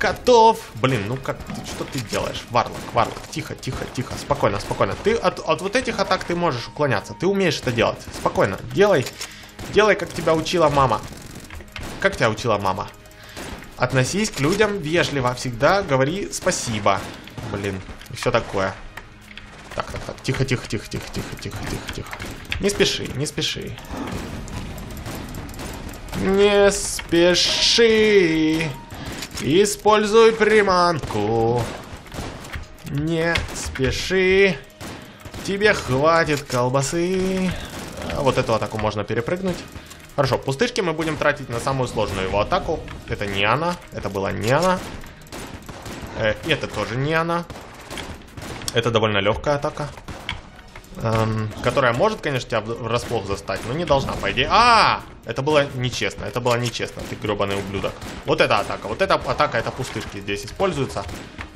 котов. Блин, ну как, ты, что ты делаешь? Варлок, Варлок, тихо, тихо, тихо, спокойно, спокойно. Ты от, от вот этих атак ты можешь уклоняться, ты умеешь это делать. Спокойно, делай, Делай, как тебя учила мама. Как тебя учила мама? Относись к людям вежливо. Всегда говори спасибо. Блин, и все такое. Так, так, так. Тихо, тихо, тихо, тихо, тихо, тихо, тихо, тихо. Не спеши, не спеши. Не спеши. Используй приманку. Не спеши. Тебе хватит колбасы. А вот эту атаку можно перепрыгнуть. Хорошо, пустышки мы будем тратить на самую сложную его атаку. Это не она. Это была не она. Э, это тоже не она. Это довольно легкая атака. Эм, которая может, конечно, тебя врасплох застать, но не должна, по идее. А, это было нечестно, это было нечестно, ты гребаный ублюдок. Вот эта атака, вот эта атака, это пустышки здесь используются.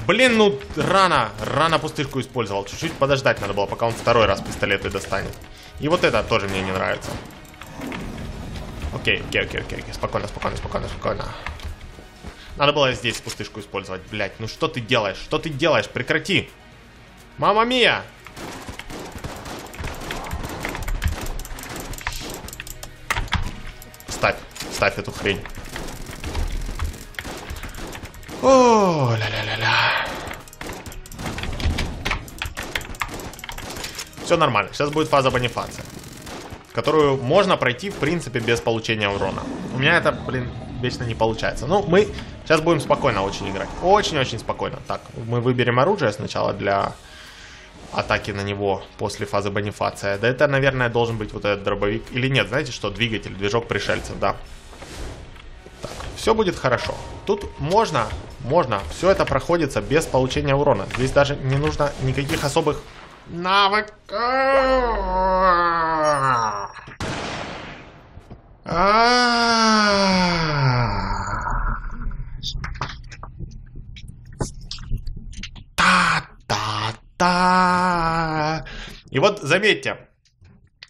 Блин, ну рано, рано пустышку использовал. Чуть-чуть подождать надо было, пока он второй раз пистолеты достанет. И вот это тоже мне не нравится. Окей, окей, окей, окей, окей. Спокойно, спокойно, спокойно, спокойно. Надо было здесь пустышку использовать, блять. Ну что ты делаешь? Что ты делаешь? Прекрати. Мама мия! Ставь, ставь эту хрень. О, ля-ля-ля-ля. Все нормально. Сейчас будет фаза бонифация. Которую можно пройти, в принципе, без получения урона. У меня это, блин, вечно не получается. Ну, мы сейчас будем спокойно очень играть. Очень-очень спокойно. Так, мы выберем оружие сначала для атаки на него после фазы бонифация. Да это, наверное, должен быть вот этот дробовик. Или нет, знаете что, двигатель, движок пришельцев, да. Так, все будет хорошо. Тут можно, можно, все это проходится без получения урона. Здесь даже не нужно никаких особых навыков. Та-та-та. И вот заметьте,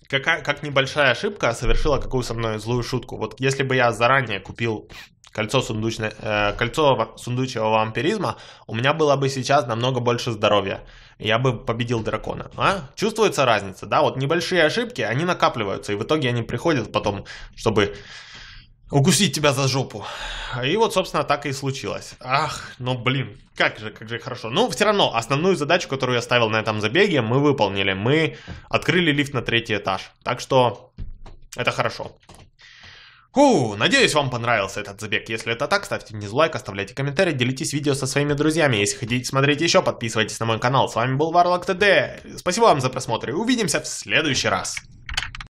какая, как небольшая ошибка совершила какую со мной злую шутку. Вот если бы я заранее купил кольцо, сундучное, э, кольцо сундучего вампиризма, у меня было бы сейчас намного больше здоровья. Я бы победил дракона. А? Чувствуется разница, да? Вот небольшие ошибки, они накапливаются, и в итоге они приходят потом, чтобы укусить тебя за жопу. И вот, собственно, так и случилось. Ах, ну блин, как же, как же хорошо. Ну, все равно, основную задачу, которую я ставил на этом забеге, мы выполнили. Мы открыли лифт на третий этаж. Так что, это хорошо. Фу, надеюсь, вам понравился этот забег. Если это так, ставьте внизу лайк, оставляйте комментарий, делитесь видео со своими друзьями. Если хотите смотреть еще, подписывайтесь на мой канал. С вами был Варлок ТД. Спасибо вам за просмотр и увидимся в следующий раз.